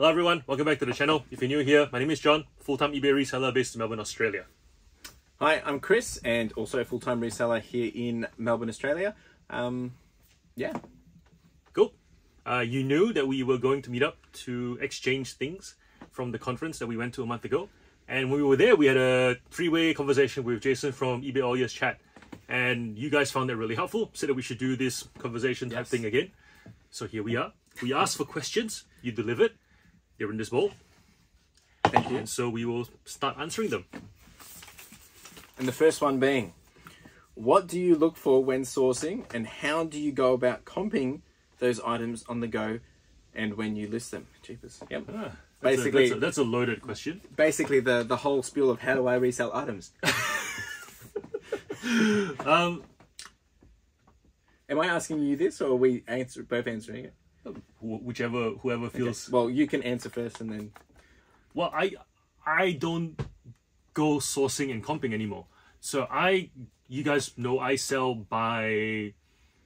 Hello everyone, welcome back to the channel. If you're new here, my name is Jon, full-time eBay reseller based in Melbourne, Australia. Hi, I'm Chris, and also a full-time reseller here in Melbourne, Australia. Um, yeah. Cool. Uh, you knew that we were going to meet up to exchange things from the conference that we went to a month ago. And when we were there, we had a three-way conversation with Jason from eBay All Ears Chat. And you guys found that really helpful, said that we should do this conversation type Yes. thing again. So here we are. We asked for questions, you delivered. They're in this bowl. Thank you. And so we will start answering them. And the first one being, what do you look for when sourcing, and how do you go about comping those items on the go, and when you list them? Cheapest. Yep. Ah, that's, Basically- a, that's, a, that's a loaded question. Basically, the the whole spiel of how do I resell items. Um, Am I asking you this, or are we answer both answering it? Wh- whichever, whoever feels Well, you can answer first, and then well i i don't go sourcing and comping anymore. So i you guys know i sell by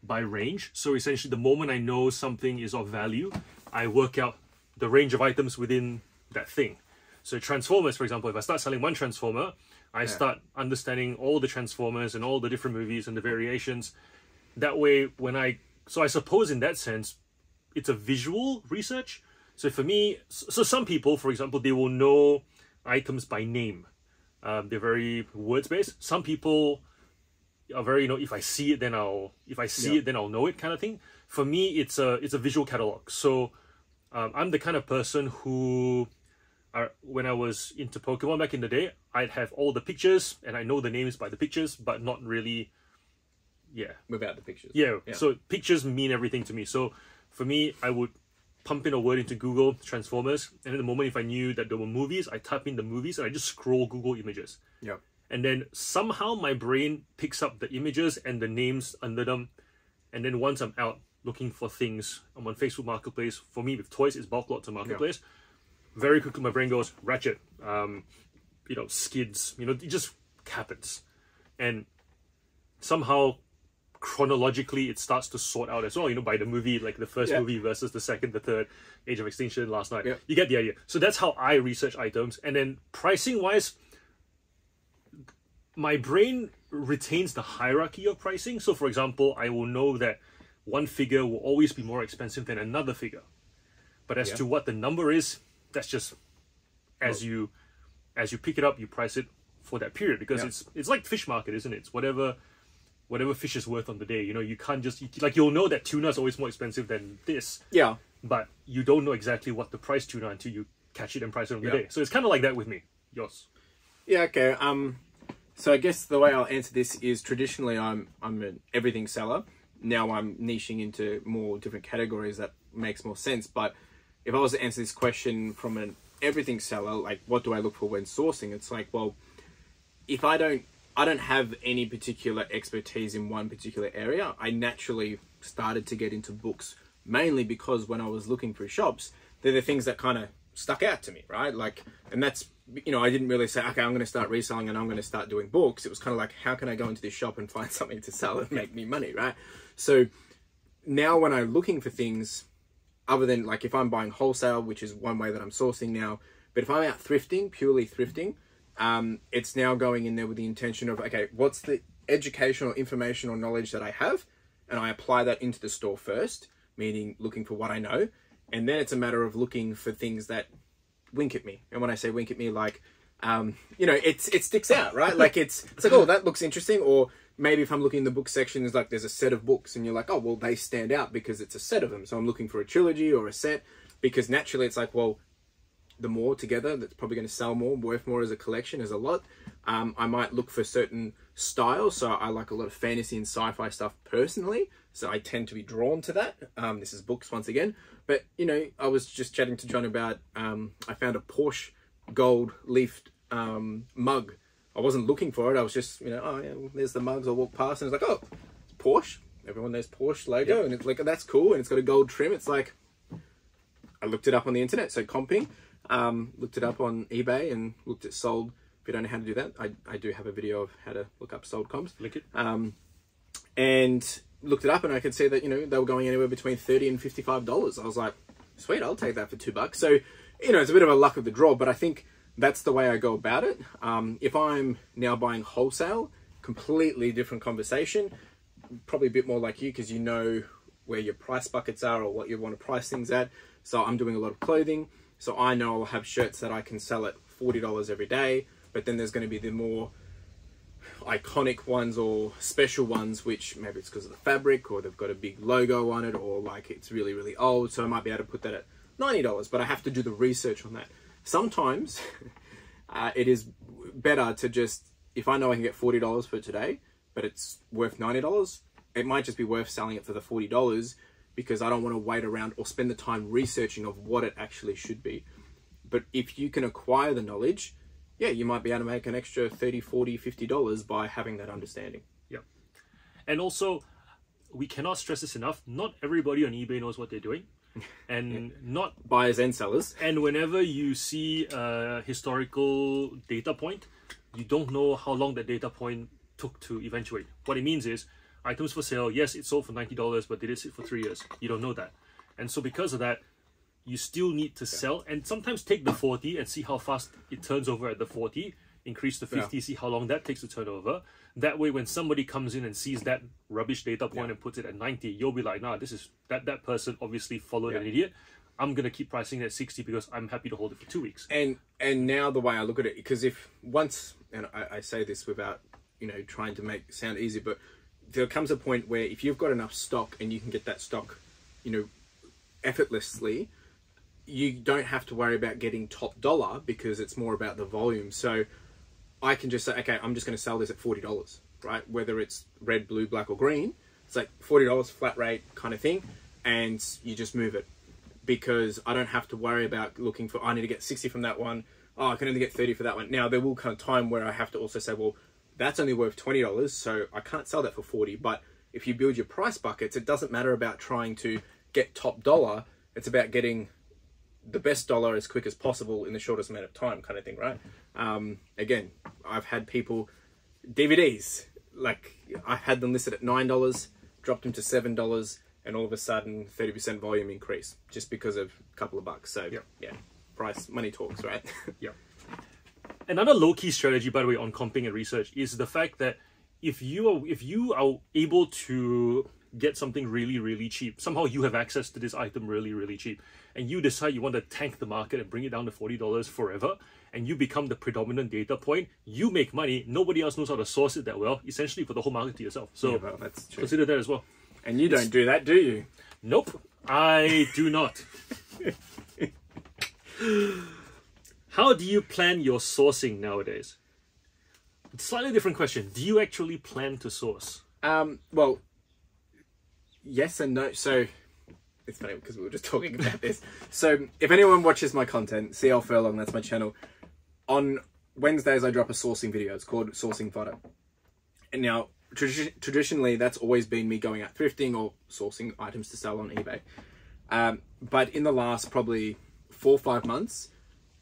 by range. So essentially the moment i know something is of value i work out the range of items within that thing. So transformers for example if i start selling one transformer i start understanding all the transformers and all the different movies and the variations. That way when i so i suppose in that sense it's a visual research. So for me, so some people, for example, they will know items by name. Um, they're very words based. Some people are very, you know, if I see it, then I'll, if I see Yeah. it, then I'll know it, kind of thing. For me, it's a, it's a visual catalog. So um, I'm the kind of person who, are, when I was into Pokemon back in the day, I'd have all the pictures and I know the names by the pictures, but not really, yeah, without the pictures. yeah, Yeah. So pictures mean everything to me. So for me, I would pump in a word into Google Transformers, and at the moment, if I knew that there were movies, I type in the movies and I just scroll Google images, Yep. and then somehow my brain picks up the images and the names under them, and then once I'm out looking for things, I'm on Facebook Marketplace. For me, with toys, it's bulk lots of marketplace. Very quickly, my brain goes Ratchet, um, you know, skids. You know, it just happens, and somehow chronologically it starts to sort out as well you know by the movie like the first Yeah. movie versus the second the third age of extinction Last Knight. Yeah. you get the idea. So that's how i research items. And then pricing wise my brain retains the hierarchy of pricing. So for example i will know that one figure will always be more expensive than another figure. But as Yeah. to what the number is that's just as you as you pick it up you price it for that period. Because it's it's like fish market isn't it? It's whatever whatever fish is worth on the day you know you can't just you- like you'll know that tuna is always more expensive than this Yeah. but you don't know exactly what the price tuna until you catch it and price it on the Yeah. day so it's kind of like that with me yours Yeah, okay. Um, so I guess the way I'll answer this is traditionally I'm I'm an everything seller. Now I'm niching into more different categories that makes more sense. But if I was to answer this question from an everything seller, like what do I look for when sourcing? It's like, well, if I don't I don't have any particular expertise in one particular area, I naturally started to get into books mainly because when I was looking for shops, they're the things that kind of stuck out to me, right? Like, and that's you know, I didn't really say, okay, I'm going to start reselling and I'm going to start doing books. It was kind of like, how can I go into this shop and find something to sell and make me money, right? So now when I'm looking for things, other than like if I'm buying wholesale, which is one way that I'm sourcing now, but if I'm out thrifting, purely thrifting, um, it's now going in there with the intention of okay, what's the educational information or knowledge that I have, and I apply that into the store first, meaning looking for what I know, and then it's a matter of looking for things that wink at me. And when I say wink at me, like um, you know, it's it sticks out, right? Like it's it's like oh that looks interesting, or maybe if I'm looking in the book section, there's like there's a set of books, and you're like oh well they stand out because it's a set of them. So I'm looking for a trilogy or a set because naturally it's like well the more together that's probably going to sell more worth more as a collection as a lot. Um, i might look for certain styles so i like a lot of fantasy and sci-fi stuff personally so i tend to be drawn to that. Um, this is books once again. But you know i was just chatting to jon about um, i found a porsche gold leafed um, mug. I wasn't looking for it i was just you know oh yeah well, there's the mugs i walked past and it's like oh it's porsche. Everyone knows porsche logo and it's like that's cool and it's got a gold trim. It's like I looked it up on the internet. So comping, um, looked it up on eBay and looked at sold. If you don't know how to do that, I, I do have a video of how to look up sold comps. Link it. Um, and looked it up and I could see that, you know, they were going anywhere between 30 and $55. I was like, sweet, I'll take that for two bucks. So, you know, it's a bit of a luck of the draw, but I think that's the way I go about it. Um, if I'm now buying wholesale, completely different conversation. Probably a bit more like you because you know where your price buckets are or what you want to price things at. So I'm doing a lot of clothing. So I know I'll have shirts that I can sell at $40 every day, but then there's going to be the more iconic ones or special ones, which maybe it's because of the fabric or they've got a big logo on it or like it's really, really old. So I might be able to put that at $90, but I have to do the research on that. Sometimes uh, it is better to just, if I know I can get $40 for today, but it's worth $90, it might just be worth selling it for the $40 because I don't want to wait around or spend the time researching of what it actually should be. But if you can acquire the knowledge, yeah, you might be able to make an extra 30, 40, 50 dollars by having that understanding. Yeah. And also, we cannot stress this enough. Not everybody on eBay knows what they're doing. And yeah. not buyers and sellers. And whenever you see a historical data point, you don't know how long that data point took to eventuate. What it means is items for sale, yes, it sold for $90, but did it sit for three years? You don't know that. And so because of that, you still need to sell and sometimes take the 40 and see how fast it turns over at the 40 increase to 50 yeah. see how long that takes to turn over that way when somebody comes in and sees that rubbish data point yeah. and puts it at 90 you'll be like nah this is that that person obviously followed yeah. an idiot i'm going to keep pricing at 60 because i'm happy to hold it for two weeks and and now the way i look at it because if once and I, I say this without you know trying to make sound easy but there comes a point where if you've got enough stock and you can get that stock you know effortlessly you don't have to worry about getting top dollar because it's more about the volume. So I can just say, okay, I'm just going to sell this at $40, right? Whether it's red, blue, black, or green, it's like $40 flat rate kind of thing. And you just move it because I don't have to worry about looking for, oh, I need to get 60 from that one. Oh, I can only get 30 for that one. Now, there will come a time where I have to also say, well, that's only worth $20, so I can't sell that for 40. But if you build your price buckets, it doesn't matter about trying to get top dollar. It's about getting the best dollar as quick as possible in the shortest amount of time kind of thing right um, again i've had people dvds like i had them listed at nine dollars dropped them to seven dollars and all of a sudden 30% volume increase just because of a couple of bucks so yep. yeah price money talks right yeah another low-key strategy by the way on comping and research is the fact that if you are if you are able to get something really, really cheap. Somehow you have access to this item really, really cheap. And you decide you want to tank the market and bring it down to $40 forever. And you become the predominant data point. You make money. Nobody else knows how to source it that well, essentially for the whole market to yourself. So yeah, well, that's true. consider that as well. And you don't do that, do you? Nope. I do not. how do you plan your sourcing nowadays? Slightly different question. Do you actually plan to source? Um, well, yes and no. So it's funny because we were just talking about this. So if anyone watches my content, CL Furlong, that's my channel. On Wednesdays, I drop a sourcing video. It's called Sourcing Fodder. And now, traditionally, that's always been me going out thrifting or sourcing items to sell on eBay. Um, but in the last probably four or five months,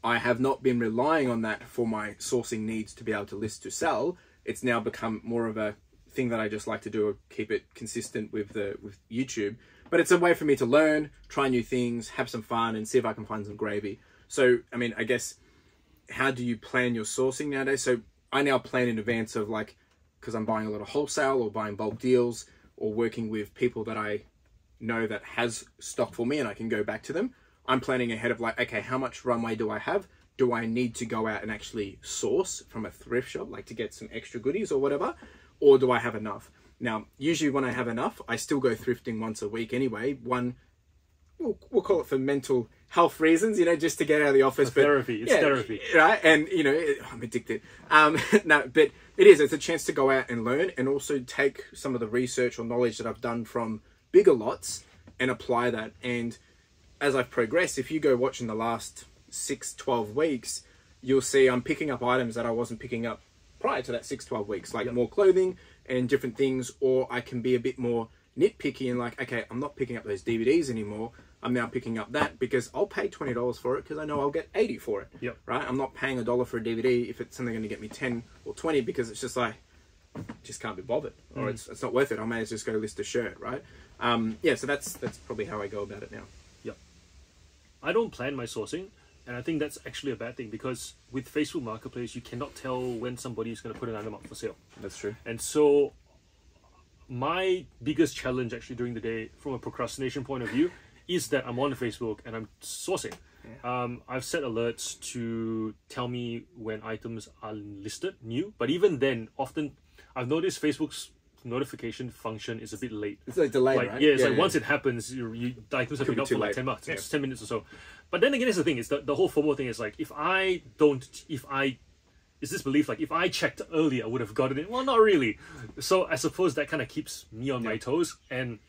I have not been relying on that for my sourcing needs to be able to list to sell. It's now become more of a thing that I just like to do, or keep it consistent with the with YouTube. But it's a way for me to learn, try new things, have some fun, and see if I can find some gravy. So, I mean, I guess, how do you plan your sourcing nowadays? So, I now plan in advance of like, because I'm buying a lot of wholesale or buying bulk deals or working with people that I know that has stock for me and I can go back to them. I'm planning ahead of like, okay, how much runway do I have? Do I need to go out and actually source from a thrift shop, like to get some extra goodies or whatever? or do I have enough? Now, usually when I have enough, I still go thrifting once a week anyway. One, we'll, we'll call it for mental health reasons, you know, just to get out of the office. but, therapy, it's yeah, therapy, right? And you know, I'm addicted. Um, no, but it is. It's a chance to go out and learn, and also take some of the research or knowledge that I've done from bigger lots and apply that. And as I've progressed, if you go watching the last six, 12 weeks, you'll see I'm picking up items that I wasn't picking up prior to that six, 12 weeks, like yep. more clothing and different things, or I can be a bit more nitpicky and like, okay, I'm not picking up those DVDs anymore. I'm now picking up that because I'll pay twenty dollars for it because I know I'll get eighty for it. Yep. Right. I'm not paying a dollar for a DVD if it's something going to get me ten or twenty because it's just like just can't be bothered mm. or it's, it's not worth it. I may as well just go list a shirt. Right. Um, yeah. So that's that's probably how I go about it now. I don't plan my sourcing, and I think that's actually a bad thing because with Facebook Marketplace, you cannot tell when somebody is going to put an item up for sale. That's true. And so, my biggest challenge actually during the day, from a procrastination point of view, is that I'm on Facebook and I'm sourcing. Um, I've set alerts to tell me when items are listed new, but even then, often I've noticed Facebook's notification function is a bit late. It's like delayed, Like right? yeah, it's like once it happens, you, you items have been be up for like ten minutes, Yeah. it's ten minutes or so. But then again, it's the thing. It's the, the whole FOMO thing. Is like if I don't, if I is this belief like if I checked earlier, I would have gotten it. Well, not really. So I suppose that kind of keeps me on my toes, and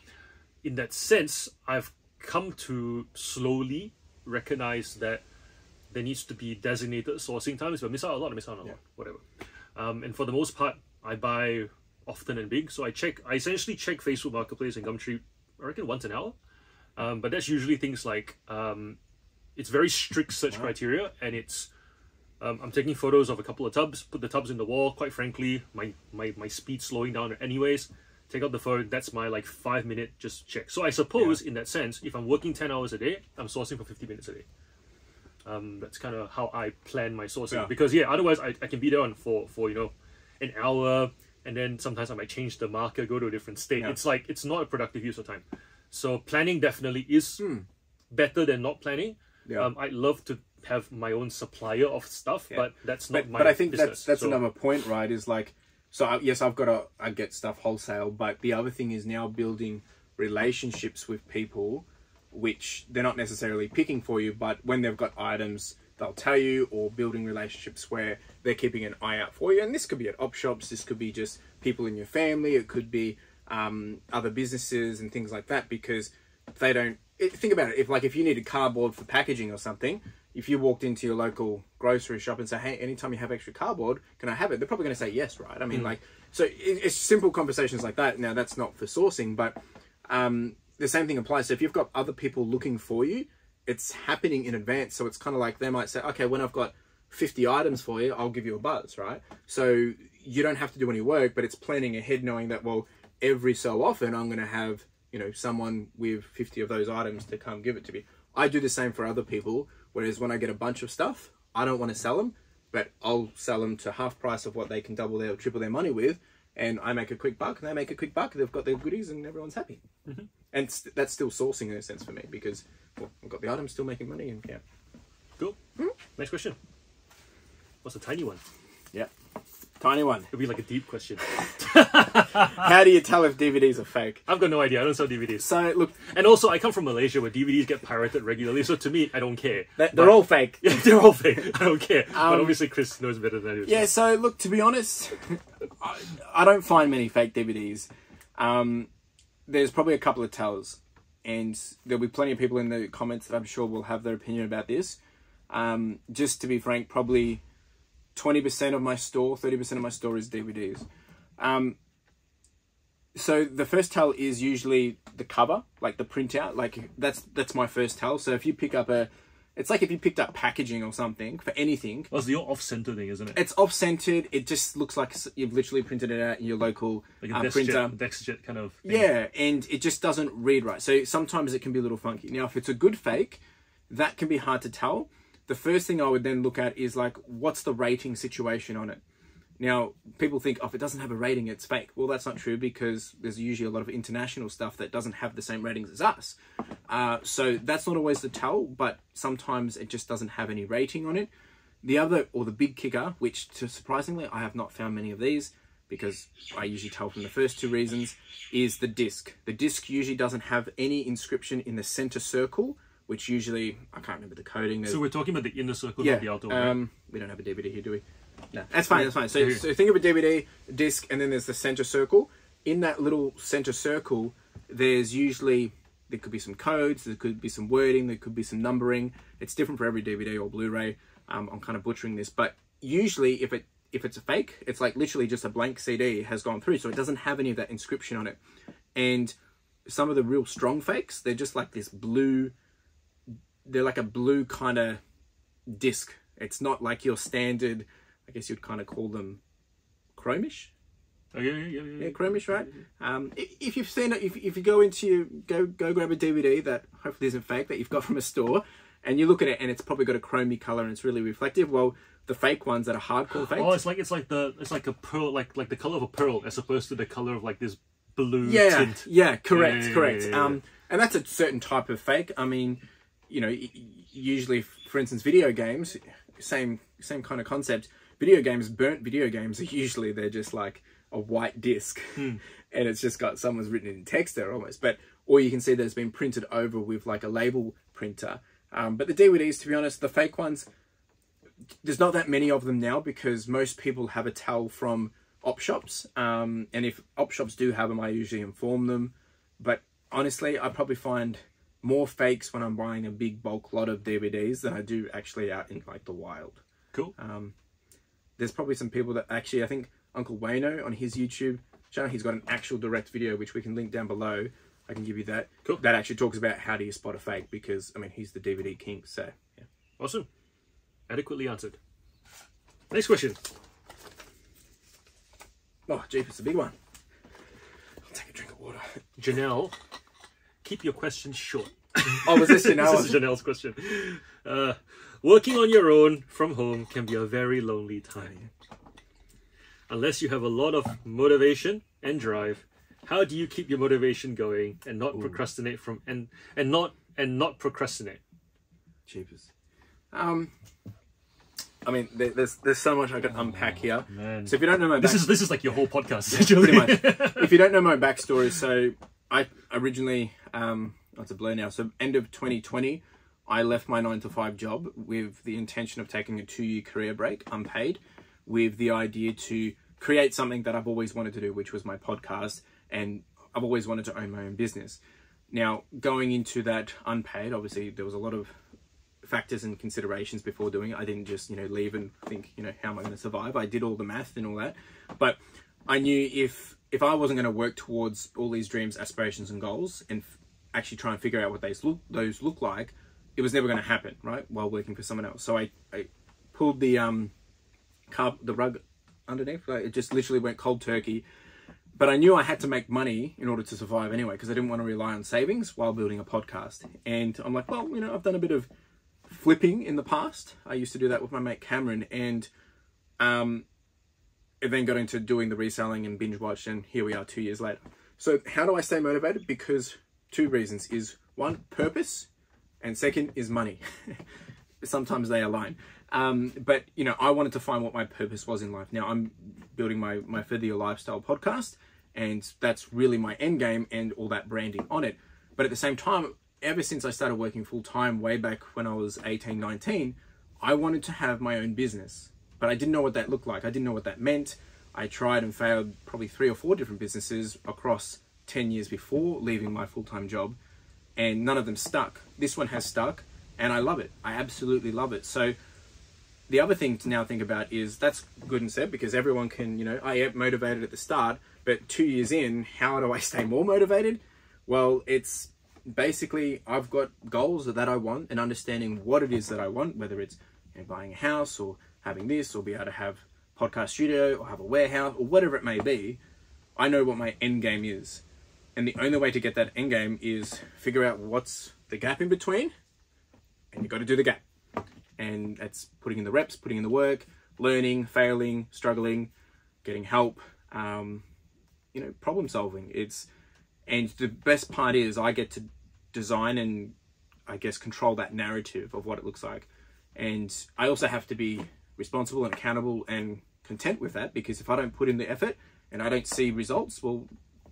in that sense, I've come to slowly recognize that there needs to be designated sourcing times. If I miss out a lot, I miss out a lot, whatever. Um, and for the most part, I buy often and big. So I check, I essentially check Facebook Marketplace and Gumtree, I reckon once an hour. Um, but that's usually things like um, it's very strict search criteria, and it's um, I'm taking photos of a couple of tubs, put the tubs in the wall. Quite frankly, my my my speed slowing down anyways. Take out the phone. That's my like five minute just check. So I suppose in that sense, if I'm working ten hours a day, I'm sourcing for fifty minutes a day. Um, that's kind of how I plan my sourcing Yeah. because yeah, otherwise I, I can be there on for for you know an hour, and then sometimes I might change the marker, go to a different state. Yeah. It's like it's not a productive use of time. So planning definitely is better than not planning. Yeah. Um, I'd love to have my own supplier of stuff, Yeah. but that's not But, my but I think business. that's that's So- another point, right? Is like, so I, yes, I've got to I get stuff wholesale, but the other thing is now building relationships with people, which they're not necessarily picking for you, but when they've got items, they'll tell you, or building relationships where they're keeping an eye out for you. And this could be at op shops, this could be just people in your family, it could be um, other businesses and things like that, because they don't it, think about it. If like if you needed cardboard for packaging or something if you walked into your local grocery shop and say hey anytime you have extra cardboard can i have it? They're probably going to say yes right? I mean like so it, it's simple conversations like that. Now that's not for sourcing but um, the same thing applies. So if you've got other people looking for you it's happening in advance so it's kind of like they might say okay when i've got 50 items for you i'll give you a buzz right? So you don't have to do any work but it's planning ahead knowing that well every so often i'm going to have you know someone with 50 of those items to come give it to me. I do the same for other people whereas when i get a bunch of stuff i don't want to sell them but i'll sell them to half price of what they can double their or triple their money with and i make a quick buck and they make a quick buck they've got their goodies and everyone's happy mm-hmm. and st- that's still sourcing in a sense for me because well, i've got the items still making money and yeah Cool. Hmm? Next question. What's a tiny one? yeah tiny one It'll be like a deep question. how do you tell if dvds are fake I've got no idea. I don't sell DVDs. so look And also, I come from Malaysia where DVDs get pirated regularly. So to me, I don't care. they're, they're all fake Yeah, they're all fake. I don't care. but Um, obviously, Chris knows better than I do. Yeah, so look, to be honest, I, I don't find many fake DVDs. Um, there's probably a couple of tellers, and there'll be plenty of people in the comments that I'm sure will have their opinion about this. Um, just to be frank, probably 20% of my store, 30% of my store is DVDs. Um, so the first tell is usually the cover, like the printout. Like that's that's my first tell. So if you pick up a, it's like if you picked up packaging or something for anything, Well, it's the off-center thing, isn't it? it's off centered. It just looks like you've literally printed it out in your local Like a uh, printer. DeskJet kind of thing. Yeah, and it just doesn't read right. So sometimes it can be a little funky. Now, if it's a good fake, that can be hard to tell. The first thing I would then look at is like, what's the rating situation on it? Now, people think, oh, if it doesn't have a rating, it's fake. Well, that's not true because there's usually a lot of international stuff that doesn't have the same ratings as us. Uh, so that's not always the tell, but sometimes it just doesn't have any rating on it. The other, or the big kicker, which to surprisingly I have not found many of these because I usually tell from the first two reasons, is the disc. The disc usually doesn't have any inscription in the center circle, which usually I can't remember the coding. So we're talking about the inner circle, yeah, not the outer one. um, we don't have a DVD here, do we? No, that's fine. That's fine. So, Yeah. so think of a DVD disc, and then there's the center circle. In that little center circle, there's usually there could be some codes, there could be some wording, there could be some numbering. It's different for every DVD or Blu-ray. Um, I'm kind of butchering this, but usually if it if it's a fake, it's like literally just a blank CD has gone through, so it doesn't have any of that inscription on it. And some of the real strong fakes, they're just like this blue. They're like a blue kind of disc. It's not like your standard. I guess you'd kind of call them chromish. Oh, yeah, yeah, yeah, yeah. Yeah, chromish, right? Um, if you've seen it, if, if you go into your, go go grab a DVD that hopefully isn't fake that you've got from a store, and you look at it and it's probably got a chromy color and it's really reflective. Well, the fake ones that are hardcore fake. Oh, it's like it's like the it's like a pearl, like like the color of a pearl, as opposed to the color of like this blue yeah, tint. yeah, correct, Yeah, correct. yeah. Um, and that's a certain type of fake. I mean, you know, usually, for instance, video games, same same kind of concept. Video games, burnt video games, are usually they're just like a white disc, Hmm. and it's just got someone's written in text there almost. But or you can see that it's been printed over with like a label printer. Um, but the DVDs, to be honest, the fake ones, there's not that many of them now because most people have a tell from op shops. Um, and if op shops do have them, I usually inform them. But honestly, I probably find more fakes when I'm buying a big bulk lot of DVDs than I do actually out in like the wild. Cool. Um, there's probably some people that actually, I think Uncle Wayno on his YouTube channel, he's got an actual direct video which we can link down below. I can give you that. Cool. That actually talks about how do you spot a fake because I mean he's the DVD king. So yeah. Awesome. Adequately answered. Next question. Oh, jeep, it's a big one. I'll take a drink of water. Janelle, keep your questions short. Oh, was this your now? this is Janelle's question. Uh, working on your own from home can be a very lonely time. Unless you have a lot of motivation and drive, how do you keep your motivation going and not procrastinate from and and not and not procrastinate? Cheapers. Um, I mean, there's there's so much I can unpack here. man. So if you don't know my This is this is like your whole podcast, essentially. pretty much. if you don't know my backstory, so I originally, um, a blur now. So end of 2020, I left my nine to five job with the intention of taking a two year career break, unpaid, with the idea to create something that I've always wanted to do, which was my podcast, and I've always wanted to own my own business. Now, going into that unpaid, obviously there was a lot of factors and considerations before doing it. I didn't just, you know, leave and think, you know, how am I going to survive? I did all the math and all that. But I knew if if I wasn't going to work towards all these dreams, aspirations and goals and actually try and figure out what those look those look like, it was never going to happen, right? While working for someone else. So I, I pulled the um car the rug underneath. Like, it just literally went cold turkey. But I knew I had to make money in order to survive anyway, because I didn't want to rely on savings while building a podcast. And I'm like, well, you know, I've done a bit of flipping in the past. I used to do that with my mate Cameron, and um, then got into doing the reselling and binge watch, and here we are two years later. So how do I stay motivated? Because two reasons is one purpose, and second is money. Sometimes they align. Um, but you know, I wanted to find what my purpose was in life. Now I'm building my my Further Your Lifestyle podcast, and that's really my end game and all that branding on it. But at the same time, ever since I started working full time way back when I was 18, 19, I wanted to have my own business. But I didn't know what that looked like. I didn't know what that meant. I tried and failed probably three or four different businesses across 10 years before leaving my full time job, and none of them stuck. This one has stuck, and I love it. I absolutely love it. So, the other thing to now think about is that's good and said because everyone can, you know, I am motivated at the start, but two years in, how do I stay more motivated? Well, it's basically I've got goals that I want and understanding what it is that I want, whether it's you know, buying a house or having this or be able to have podcast studio or have a warehouse or whatever it may be. I know what my end game is. And the only way to get that end game is figure out what's the gap in between and you've got to do the gap and that's putting in the reps, putting in the work, learning, failing, struggling, getting help, um, you know, problem solving. It's and the best part is I get to design and I guess control that narrative of what it looks like, and I also have to be responsible and accountable and content with that because if I don't put in the effort and I don't see results, well,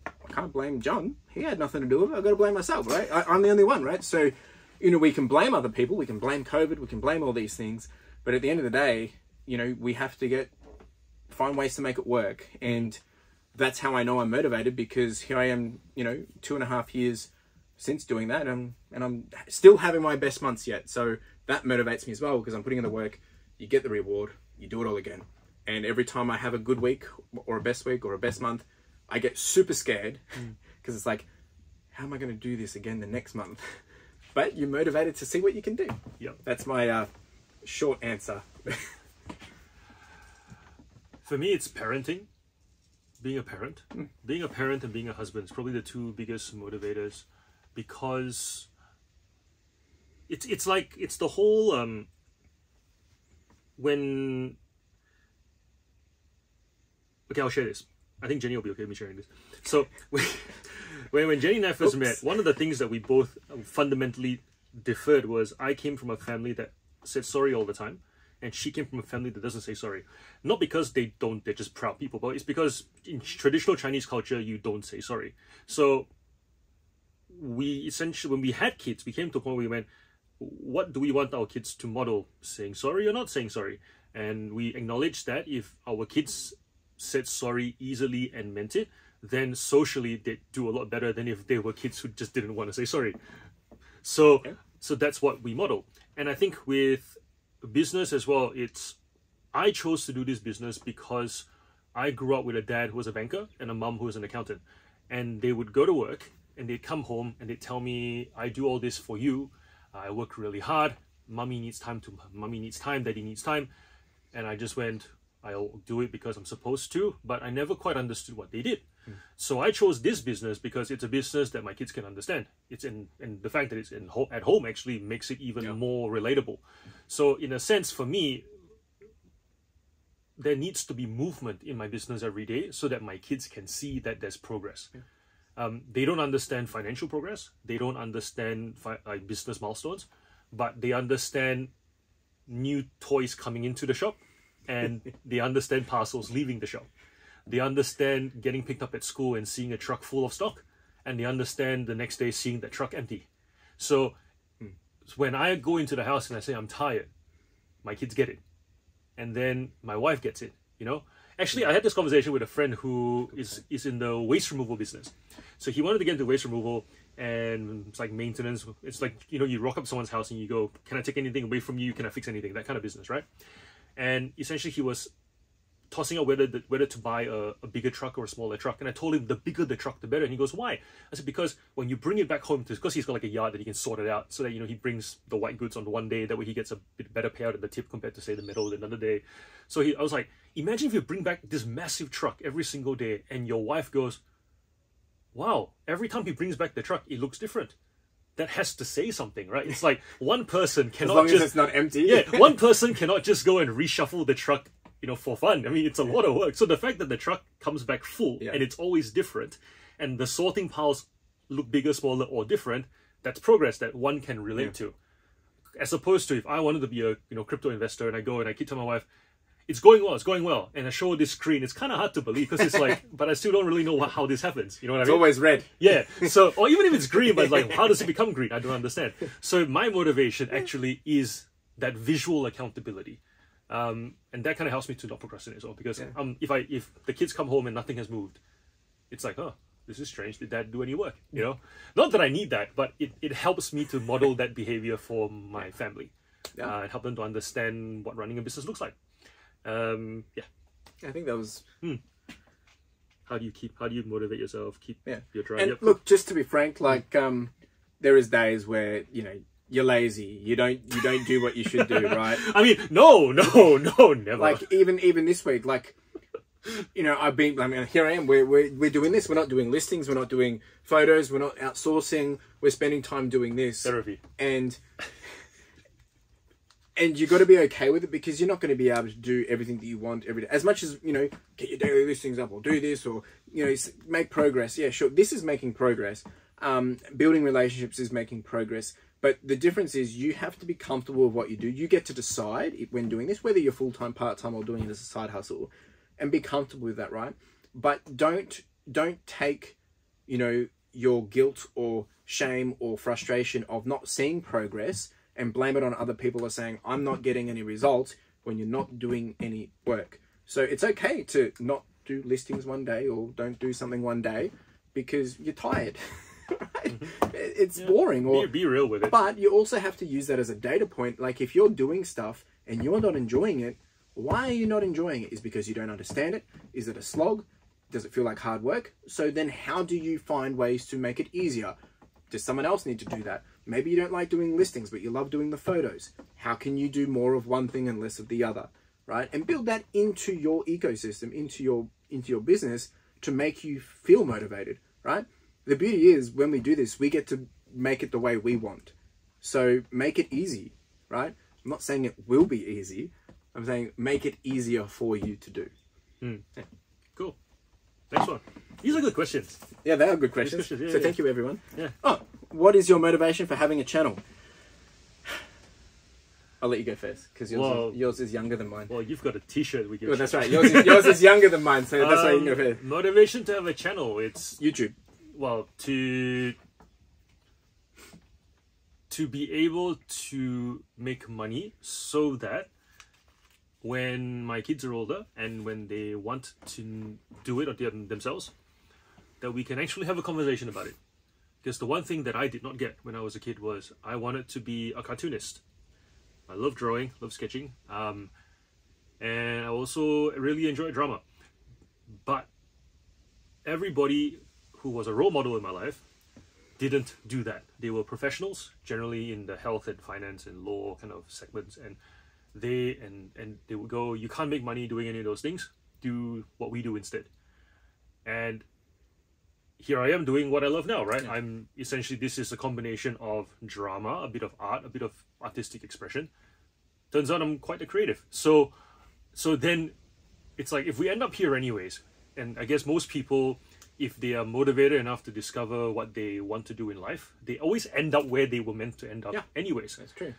I can't blame Jon. He had nothing to do with it. I've got to blame myself, right? I, I'm the only one, right? So you know, we can blame other people, we can blame COVID, we can blame all these things, but at the end of the day, you know, we have to get find ways to make it work, and that's how I know I'm motivated because here I am, you know, two and a half years since doing that, and and I'm still having my best months yet, so that motivates me as well because I'm putting in the work. You get the reward, you do it all again, and every time I have a good week or a best week or a best month, I get super scared because it's like, how am I going to do this again the next month? but you're motivated to see what you can do. Yep. That's my uh, short answer. For me, it's parenting. Being a parent, being a parent, and being a husband is probably the two biggest motivators, because it's it's like it's the whole um when okay i'll share this. I think jenny will be okay with me sharing this. So when, when jenny and i first Oops. met one of the things that we both fundamentally differed was i came from a family that said sorry all the time and she came from a family that doesn't say sorry. Not because they don't they're just proud people but it's because in traditional chinese culture you don't say sorry. So we essentially when we had kids we came to a point where we went what do we want our kids to model saying sorry or not saying sorry? And we acknowledge that if our kids said sorry easily and meant it then socially they'd do a lot better than if they were kids who just didn't want to say sorry. So Okay. so that's what we model. And i think with business as well it's i chose to do this business because i grew up with a dad who was a banker and a mom who was an accountant. And they would go to work and they'd come home and they'd tell me i do all this for you i work really hard. Mummy needs time to mummy needs time daddy needs time. And i just went i'll do it because i'm supposed to but i never quite understood what they did. Hmm. So i chose this business because it's a business that my kids can understand. It's in and the fact that it's in ho- at home actually makes it even Yeah. more relatable. So in a sense for me there needs to be movement in my business every day so that my kids can see that there's progress um, they don't understand financial progress. They don't understand fi- like business milestones but they understand new toys coming into the shop and they understand parcels leaving the shop. They understand getting picked up at school and seeing a truck full of stock and they understand the next day seeing that truck empty. So when i go into the house and i say i'm tired my kids get it. And then my wife gets it you know actually i had this conversation with a friend who is is in the waste removal business so he wanted to get into waste removal and it's like maintenance it's like you know you rock up someone's house and you go can i take anything away from you can i fix anything that kind of business right and essentially he was tossing out whether the, whether to buy a, a bigger truck or a smaller truck. And I told him the bigger the truck, the better. And he goes, why? I said, because when you bring it back home, because he's got like a yard that he can sort it out so that, you know, he brings the white goods on one day. That way he gets a bit better payout at the tip compared to say the metal the another day. So he, I was like, imagine if you bring back this massive truck every single day and your wife goes, wow, every time he brings back the truck, it looks different. That has to say something, right? It's like one person As cannot long as just it's not empty. yeah, one person cannot just go and reshuffle the truck, you know, for fun. I mean, it's a lot of work. So the fact that the truck comes back full Yeah. and it's always different, and the sorting piles look bigger, smaller, or different, that's progress that one can relate to. As opposed to if I wanted to be a you know crypto investor and I go and I keep telling my wife, it's going well, it's going well, and I show this screen, it's kind of hard to believe because it's like, but I still don't really know how this happens. You know what I It's mean? always red. Yeah. So, or even if it's green, but like, how does it become green? I don't understand. So, my motivation actually is that visual accountability, um, and that kind of helps me to not procrastinate as well. Because um, if I if the kids come home and nothing has moved, it's like, oh, this is strange. Did Dad do any work? You know, not that I need that, but it it helps me to model that behavior for my family, Yeah. uh, and help them to understand what running a business looks like. Um, yeah. I think that was How do you keep? How do you motivate yourself? Keep Yeah. your drive. And Yep. look, just to be frank, like um, there is days where you know you're lazy. You don't you don't do what you should do, right? I mean, no, no, no, never. Like even even this week, like you know, I've been. I mean, here I am. We're we're we're doing this. We're not doing listings. We're not doing photos. We're not outsourcing. We're spending time doing this, therapy. and and you've got to be okay with it because you're not going to be able to do everything that you want every day. As much as you know, get your daily listings up, or do this, or you know, make progress. Yeah, sure. This is making progress. Um, building relationships is making progress. But the difference is you have to be comfortable with what you do. You get to decide when doing this, whether you're full time, part time, or doing it as a side hustle, and be comfortable with that, right? But don't don't take, you know, your guilt or shame or frustration of not seeing progress and blame it on other people or saying I'm not getting any results when you're not doing any work. So it's okay to not do listings one day or don't do something one day because you're tired. right? Mm-hmm. It's boring or Be, be real with it. but you also have to use that as a data point. Like if you're doing stuff and you're not enjoying it, why are you not enjoying it? Is because you don't understand it? Is it a slog? Does it feel like hard work? So then how do you find ways to make it easier? Does someone else need to do that? Maybe you don't like doing listings, but you love doing the photos. How can you do more of one thing and less of the other? Right? And build that into your ecosystem, into your into your business to make you feel motivated, right? The beauty is when we do this, we get to make it the way we want So make it easy, right? I'm not saying it will be easy. I'm saying make it easier for you to do. Hmm. Cool. Next one. These are good questions. Yeah, they are good questions. questions, yeah, so yeah. thank you, everyone. Yeah. Oh, what is your motivation for having a channel? I'll let you go first because yours, Well- is- yours is younger than mine. Well, you've got a T-shirt with your. Well, that's right. Yours is, yours is younger than mine, so that's why you Um, can go first. Motivation to have a channel. It's YouTube. well to to be able to make money so that when my kids are older and when they want to do it it themselves that we can actually have a conversation about it because the one thing that i did not get when i was a kid was i wanted to be a cartoonist i love drawing love sketching um, and i also really enjoy drama but everybody who was a role model in my life didn't do that. They were professionals, generally in the health and finance and law kind of segments, and they and and they would go, "You can't make money doing any of those things. Do what we do instead." And here I am doing what I love now, right? I'm essentially this is a combination of drama, a bit of art, a bit of artistic expression. Turns out I'm quite a creative. So so then it's like if we end up here anyways, and I guess most people, if they are motivated enough to discover what they want to do in life, they always end up where they were meant to end up Yeah. anyways. That's true.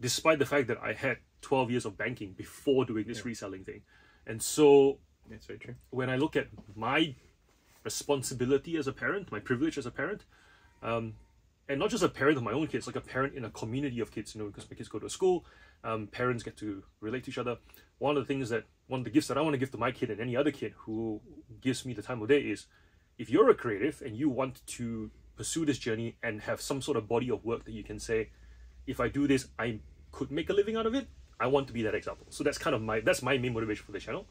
Despite the fact that I had 12 years of banking before doing this reselling thing. And so That's very true. when I look at my responsibility as a parent, my privilege as a parent, um, and not just a parent of my own kids, like a parent in a community of kids, you know, because my kids go to school, um, parents get to relate to each other. One of the things that, one of the gifts that I want to give to my kid and any other kid who gives me the time of day is if you're a creative and you want to pursue this journey and have some sort of body of work that you can say, if I do this, I could make a living out of it. I want to be that example. So that's kind of my that's my main motivation for the channel.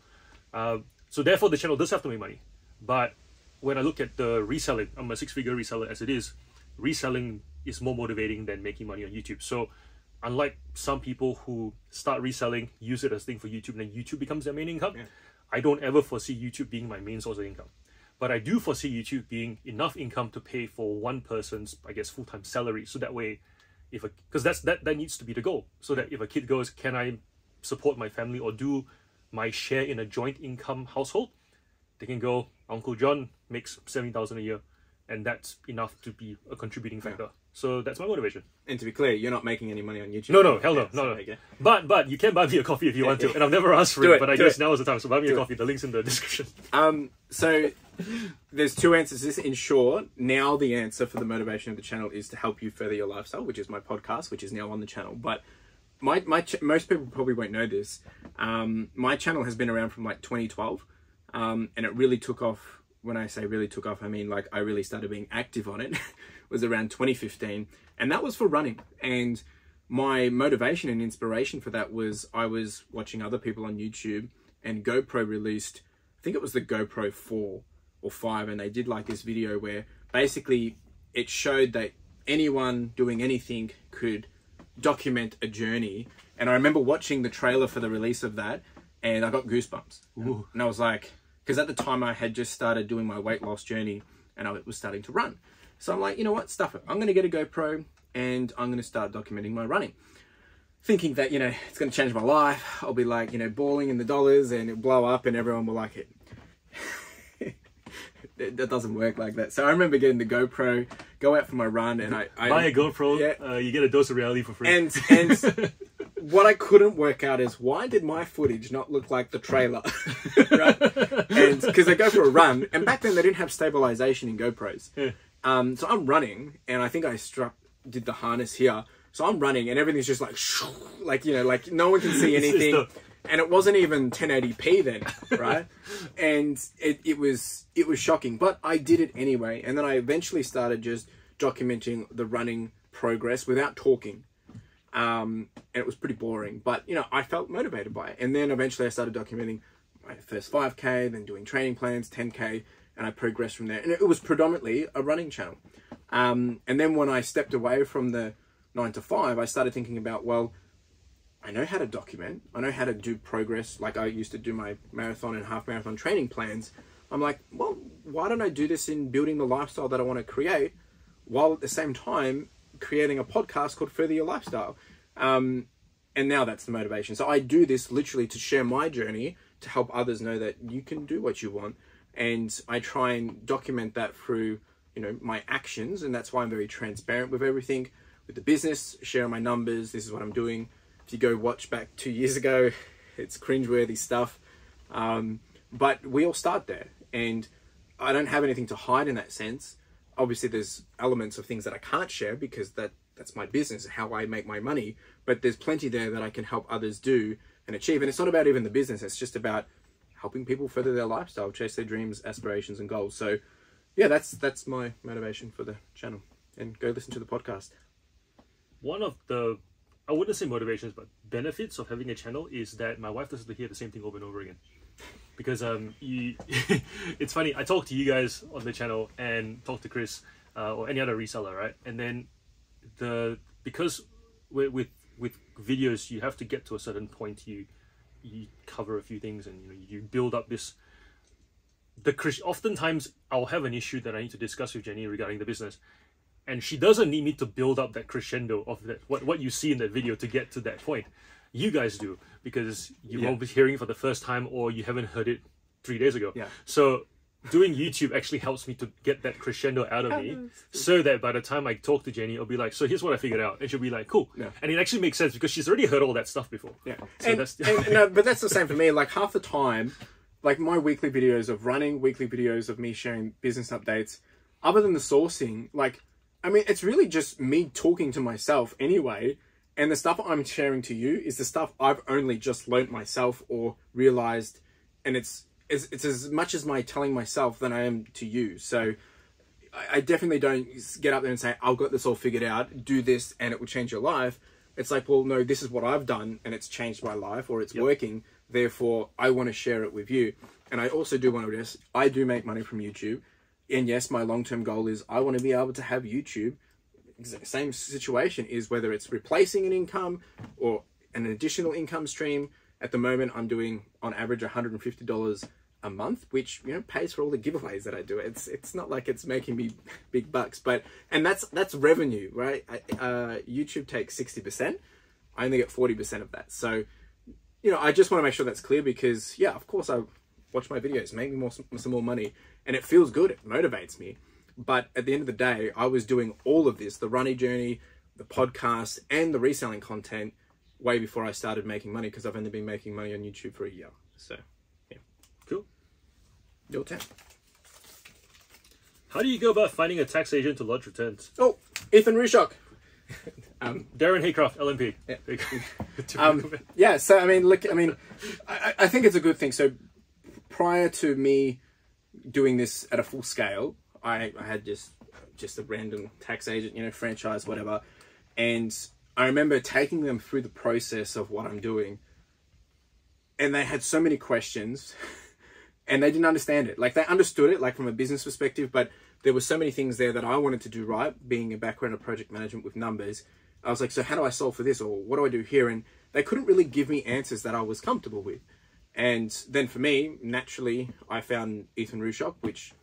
Uh, so therefore, the channel does have to make money. But when I look at the reselling, I'm a six-figure reseller as it is. Reselling is more motivating than making money on YouTube. So unlike some people who start reselling, use it as a thing for YouTube, and then YouTube becomes their main income, I don't ever foresee YouTube being my main source of income. But I do foresee YouTube being enough income to pay for one person's, I guess, full-time salary. So that way, if a because that's that that needs to be the goal. So that if a kid goes, can I support my family or do my share in a joint income household? They can go, Uncle Jon makes seventy thousand a year, and that's enough to be a contributing factor. So that's my motivation. And to be clear, you're not making any money on YouTube. No, no, hell no, Yeah, no, no. But but you can buy me a coffee if you want to, and I've never asked for it, it, but I guess it. now is the time. So buy me a Do it. coffee. The link's in the description. Um, so there's two answers. to This, in short, now the answer for the motivation of the channel is to help you further your lifestyle, which is my podcast, which is now on the channel. But my my ch- most people probably won't know this. Um, my channel has been around from like 2012, um, and it really took off. When I say really took off, I mean like I really started being active on it. was around 2015, and that was for running. And my motivation and inspiration for that was I was watching other people on YouTube, and GoPro released I think it was the GoPro 4 or 5, and they did like this video where basically it showed that anyone doing anything could document a journey. And I remember watching the trailer for the release of that, and I got goosebumps. And I was like, because at the time I had just started doing my weight loss journey and I was starting to run. So I'm like, you know what, stuff it. I'm going to get a GoPro and I'm going to start documenting my running thinking that you know it's going to change my life i'll be like you know balling in the dollars and it'll blow up and everyone will like it that doesn't work like that so i remember getting the gopro go out for my run and i, I Buy a GoPro, Yeah. uh, you get a dose of reality for free. and and what I couldn't work out is why did my footage not look like the trailer? right? And because they go for a run, and back then they didn't have stabilization in GoPros. Yeah. Um, so I'm running, and I think I struck did the harness here. So I'm running, and everything's just like like you know like no one can see anything. the- And it wasn't even 1080p then, right? and it, it was it was shocking, but I did it anyway. And then I eventually started just documenting the running progress without talking um, and it was pretty boring. But you know, I felt motivated by it, and then eventually I started documenting my first 5k, then doing training plans, 10k, and I progressed from there. And it was predominantly a running channel. Um, and then when I stepped away from the nine to five, I started thinking about well, I know how to document. I know how to do progress. Like I used to do my marathon and half marathon training plans. I'm like, well, why don't I do this in building the lifestyle that I want to create, while at the same time creating a podcast called Further Your Lifestyle. Um, and now that's the motivation. So I do this literally to share my journey to help others know that you can do what you want. And I try and document that through, you know, my actions. And that's why I'm very transparent with everything, with the business, sharing my numbers. This is what I'm doing. If you go watch back two years ago, it's cringeworthy stuff. Um, but we all start there. And I don't have anything to hide in that sense. Obviously, there's elements of things that I can't share because that that's my business, how I make my money. But there's plenty there that I can help others do and achieve. And it's not about even the business; it's just about helping people further their lifestyle, chase their dreams, aspirations, and goals. So, yeah, that's that's my motivation for the channel. And go listen to the podcast. One of the I wouldn't say motivations, but benefits of having a channel is that my wife doesn't hear the same thing over and over again. Because um, you, it's funny. I talk to you guys on the channel and talk to Chris uh, or any other reseller, right? And then the because with, with with videos you have to get to a certain point. You you cover a few things and you know you build up this. The Chris oftentimes I'll have an issue that I need to discuss with Jenny regarding the business, and she doesn't need me to build up that crescendo of that what, what you see in that video to get to that point you guys do because you Yeah. won't be hearing for the first time or you haven't heard it three days ago Yeah. so doing youtube actually helps me to get that crescendo out of me so that by the time i talk to jenny i'll be like so here's what i figured out and she'll be like cool Yeah. and it actually makes sense because she's already heard all that stuff before Yeah, So and, that's- and- no, but that's the same for me. Like half the time, like my weekly videos of running, weekly videos of me sharing business updates, other than the sourcing, like, I mean, it's really just me talking to myself anyway. And the stuff I'm sharing to you is the stuff I've only just learnt myself or realized, and it's it's, it's as much as my telling myself than I am to you. So. I- I definitely don't get up there and say, I've got this all figured out, do this and it will change your life. It's like, well, no, this is what I've done and it's changed my life or it's working. Therefore, I want to share it with you. And I also do want to address, I do make money from YouTube. And yes, my long term goal is I want to be able to have YouTube. Same situation is whether it's replacing an income or an additional income stream. At the moment, I'm doing on average $150 a month, which you know pays for all the giveaways that I do. It's it's not like it's making me big bucks, but and that's that's revenue, right? Uh, YouTube takes sixty percent. I only get forty percent of that. So, you know, I just want to make sure that's clear because yeah, of course I watch my videos, make me more some more money, and it feels good. It motivates me. But at the end of the day, I was doing all of this, the runny journey, the podcast, and the reselling content way before I started making money because I've only been making money on YouTube for a year. So, yeah, cool your turn. how do you go about finding a tax agent to lodge returns Oh, Ethan Rushok. darren haycraft lmp Um, yeah, so I mean, look, I mean, I, I think it's a good thing. So prior to me doing this at a full scale, I, I had just just a random tax agent, you know, franchise, whatever, and I remember taking them through the process of what I'm doing, and they had so many questions, and they didn't understand it. Like they understood it, like from a business perspective, but there were so many things there that I wanted to do right. Being a background of project management with numbers, I was like, so how do I solve for this, or what do I do here? And they couldn't really give me answers that I was comfortable with. And then for me, naturally, I found Ethan Rushok, which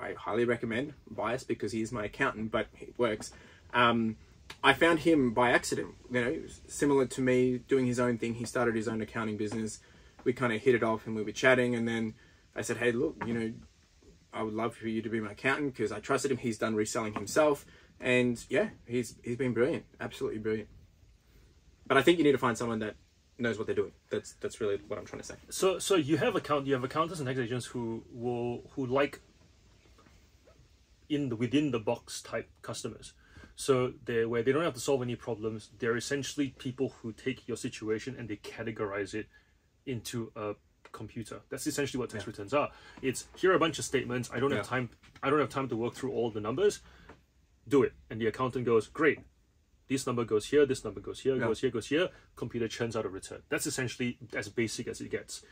I highly recommend. Biased because he is my accountant, but it works. Um, I found him by accident. You know, similar to me doing his own thing. He started his own accounting business. We kind of hit it off, and we were chatting. And then I said, "Hey, look, you know, I would love for you to be my accountant because I trusted him. He's done reselling himself, and yeah, he's he's been brilliant, absolutely brilliant. But I think you need to find someone that knows what they're doing. That's that's really what I'm trying to say. So, so you have account, you have accountants and tax agents who will who like in the within the box type customers. So they where they don't have to solve any problems. They're essentially people who take your situation and they categorize it into a computer. That's essentially what tax returns are. It's here are a bunch of statements. I don't have time. I don't have time to work through all the numbers. Do it, and the accountant goes, "Great, this number goes here, this number goes here, Yeah. goes here, goes here. Computer churns out a return. That's essentially as basic as it gets.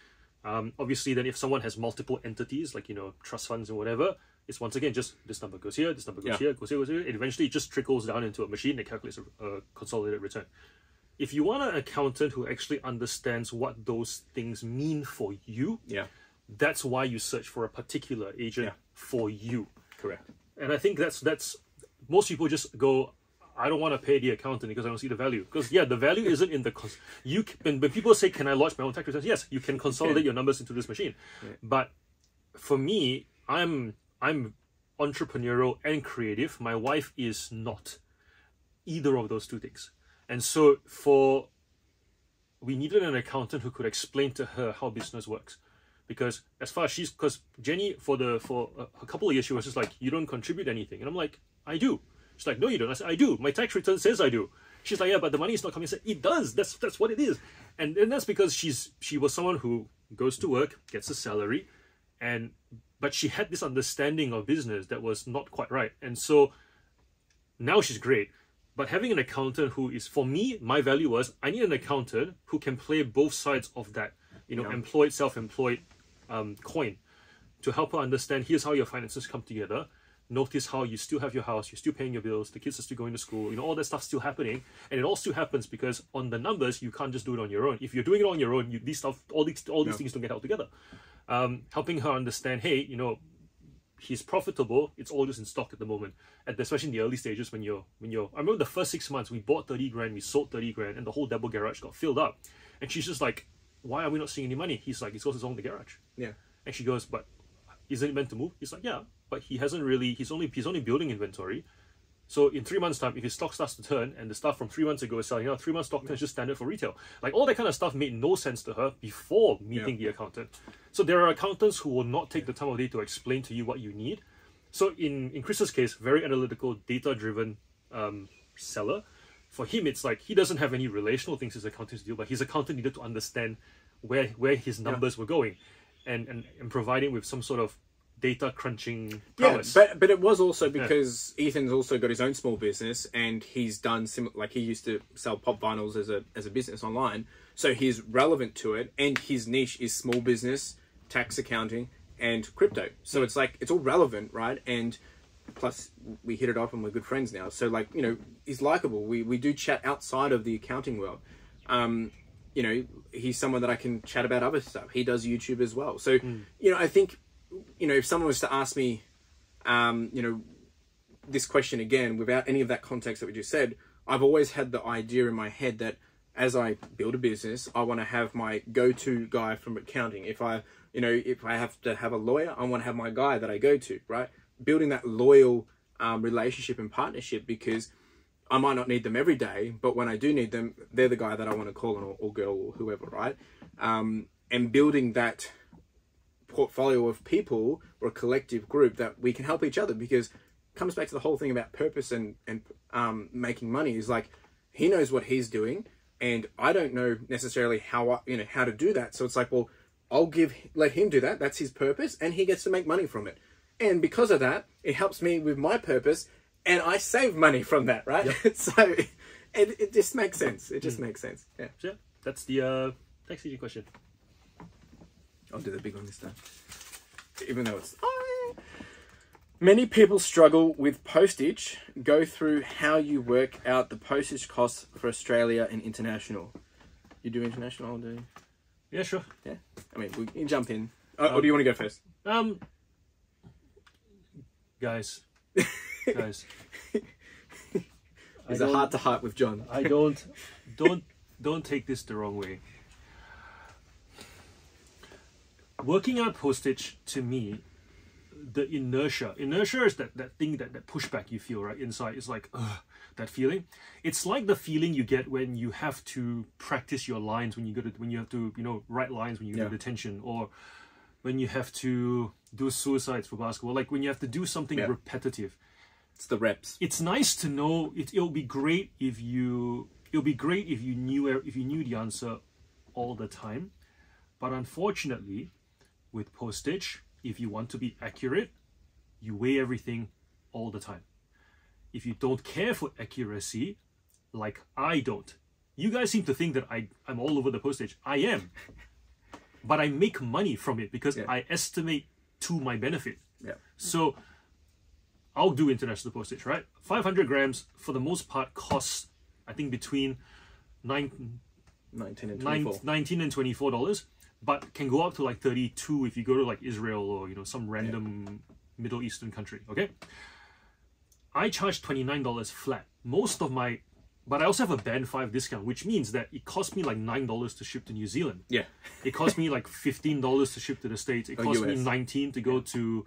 Um, obviously, then if someone has multiple entities, like you know trust funds and whatever, it's once again just this number goes here, this number goes Yeah. here, goes here, goes here. It eventually just trickles down into a machine that calculates a, a consolidated return. If you want an accountant who actually understands what those things mean for you, Yeah, that's why you search for a particular agent Yeah. for you correct. and I think that's that's most people just go. I don't want to pay the accountant because I don't see the value. Because yeah, the value isn't in the cons- you. Can, when, when people say, "Can I lodge my own tax returns?" Yes, you can consolidate your numbers into this machine. But for me, I'm I'm entrepreneurial and creative. My wife is not. Either of those two things, and so for we needed an accountant who could explain to her how business works. Because as far as she's because jenny for the for a, a couple of years she was just like you don't contribute anything. And i'm like i do. She's like no you don't. I said i do. My tax return says i do. She's like yeah but the money is not coming. I said it does. That's that's what it is. And and that's because she's she was someone who goes to work gets a salary and but she had this understanding of business that was not quite right. And so now she's great. But having an accountant who is for me my value was i need an accountant who can play both sides of that you know Yeah. employed self-employed um, coin to help her understand here's how your finances come together. Notice how you still have your house you're still paying your bills the kids are still going to school you know all that stuff's still happening. And it all still happens because on the numbers you can't just do it on your own. If you're doing it on your own you these stuff all these all these Yeah. things don't get held together um, helping her understand hey you know he's profitable. It's all just in stock at the moment, and especially in the early stages when you're when you're. I remember the first six months we bought thirty grand, we sold thirty grand, and the whole double garage got filled up, and she's just like, "Why are we not seeing any money?" He's like, "It's because it's in the garage," Yeah. and she goes, "But isn't it meant to move?" He's like, "Yeah, but he hasn't really. He's only he's only building inventory." So in three months' time, if his stock starts to turn and the stuff from three months ago is selling out, three months stock turn is just standard for retail. Like all that kind of stuff made no sense to her before meeting the accountant. So there are accountants who will not take the time of day to explain to you what you need. So in in Chris's case, very analytical, data driven um, seller. For him, it's like he doesn't have any relational things his accountants do, but his accountant needed to understand where where his numbers were going, and, and and providing with some sort of data crunching Yeah, but but it was also because Ethan's also got his own small business and he's done sim like he used to sell pop vinyls as a as a business online, so he's relevant to it, and his niche is small business, tax accounting, and crypto. So it's like it's all relevant, right? And plus we hit it off and we're good friends now. So like you know he's likable. We we do chat outside of the accounting world. Um, you know he's someone that I can chat about other stuff. He does YouTube as well. So you know I think you know if someone was to ask me um, you know, this question again without any of that context that we just said, I've always had the idea in my head that as I build a business, I want to have my go-to guy from accounting. If I, you know, if I have to have a lawyer, I want to have my guy that I go to, right? Building that loyal um, relationship and partnership because I might not need them every day, but when I do need them, they're the guy that I want to call on or, or girl or whoever, right? Um, and building that portfolio of people or a collective group that we can help each other because it comes back to the whole thing about purpose and and um, making money is like he knows what he's doing and I don't know necessarily how I, you know how to do that. So it's like well I'll give let him do that. That's his purpose and he gets to make money from it. And because of that it helps me with my purpose and I save money from that right? So it, it just makes sense. It just makes sense. Yeah. So yeah, that's the uh, tax easy question. I'll do the big one this time. Even though it's. Many people struggle with postage. Go through how you work out the postage costs for Australia and international. You do international, I'll do. Yeah, sure. Yeah. I mean, we can jump in. Oh, or do you want to go first? Um, guys, guys, It's a heart to heart with Jon. I don't, don't, don't take this the wrong way. Working out postage to me, the inertia, inertia is that, that thing that that pushback you feel right inside. It's like ugh, that feeling. It's like the feeling you get when you have to practice your lines when you go to when you have to you know write lines when you go Yeah. to detention or when you have to do suicides for basketball. Like when you have to do something Yeah. repetitive It's the reps. it's nice to know it, it'll be great if you it'll be great if you knew if you knew the answer all the time but unfortunately with postage if you want to be accurate you weigh everything all the time if you don't care for accuracy like i don't you guys seem to think that I, i'm all over the postage i am but i make money from it because Yeah. i estimate to my benefit Yeah. so I'll do international postage, right? 500 grams for the most part costs, I think, between nine, 19 and nine, 24. 19 and 24 dollars, but can go up to like 32 if you go to like Israel or, you know, some random Middle Eastern country, okay? I charge $29 flat most of my, but I also have a band five discount, which means that it costs me like nine dollars to ship to New Zealand. Yeah. It costs me like fifteen dollars to ship to the states. It costs me US. nineteen to go to,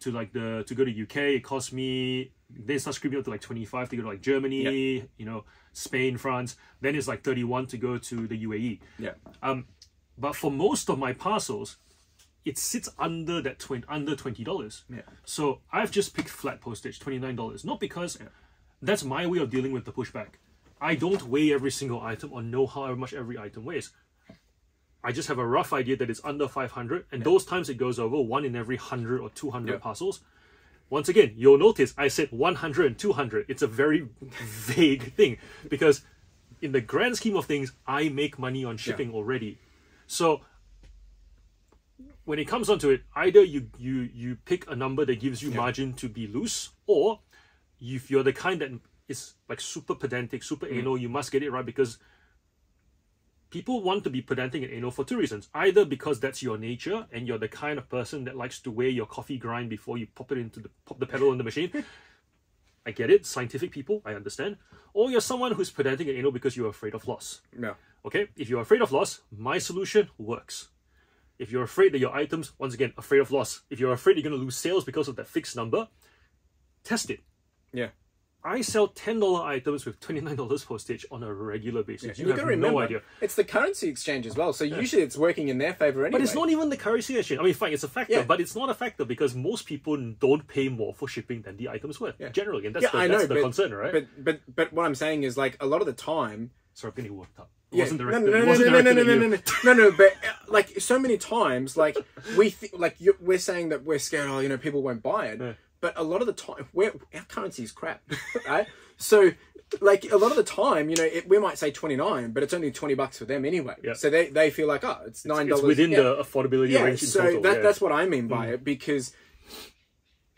to like the to go to UK. It costs me then it starts creeping up to like twenty five to go to like Germany. You know, Spain, France. Then it's like thirty one to go to the UAE. Yeah. Um, but for most of my parcels, it sits under that twenty under twenty dollars. Yeah. So I've just picked flat postage, twenty nine dollars. Not because that's my way of dealing with the pushback. I don't weigh every single item or know how much every item weighs. I just have a rough idea that it's under 500, and those times it goes over one in every 100 or 200 Yeah. parcels. Once again, you'll notice I said 100 and 200. It's a very vague thing because, in the grand scheme of things, I make money on shipping already. So, when it comes onto it, either you you you pick a number that gives you margin to be loose, or if you're the kind that is like super pedantic, super mm. anal, you must get it right because people want to be pedantic and anal for two reasons. Either because that's your nature and you're the kind of person that likes to weigh your coffee grind before you pop it into the pop the pedal in the machine. I get it, scientific people, I understand. Or you're someone who's pedantic and anal because you're afraid of loss. Yeah. Okay, if you're afraid of loss, my solution works. If you're afraid that your items, once again, afraid of loss, if you're afraid you're going to lose sales because of that fixed number, test it. Yeah. I sell $10 items with $29 postage on a regular basis. You And have gotta no idea. It's the currency exchange as well. So usually it's working in their favor anyway. But it's not even the currency exchange. I mean, fine, it's a factor, Yeah. but it's not a factor because most people don't pay more for shipping than the items worth. Generally, and that's Yeah, the, I that's know, the but, concern, right? But but but what I'm saying is like a lot of the time. Sorry, I'm getting worked up. It Yeah, wasn't no, directed. no, no, wasn't no, no, no, directed no, at no, you. no, no, But uh, like so many times, like we th- like you, we're saying that we're scared. Oh, you know, people won't buy it. Yeah. But a lot of the time, we're, our currency is crap, right? So, like a lot of the time, you know, it, we might say twenty nine, but it's only twenty bucks for them anyway. Yeah. So they, they feel like, oh, it's nine It's dollars within yeah. the affordability yeah. range So total. that, yeah. that's what I mean by hmm. it because.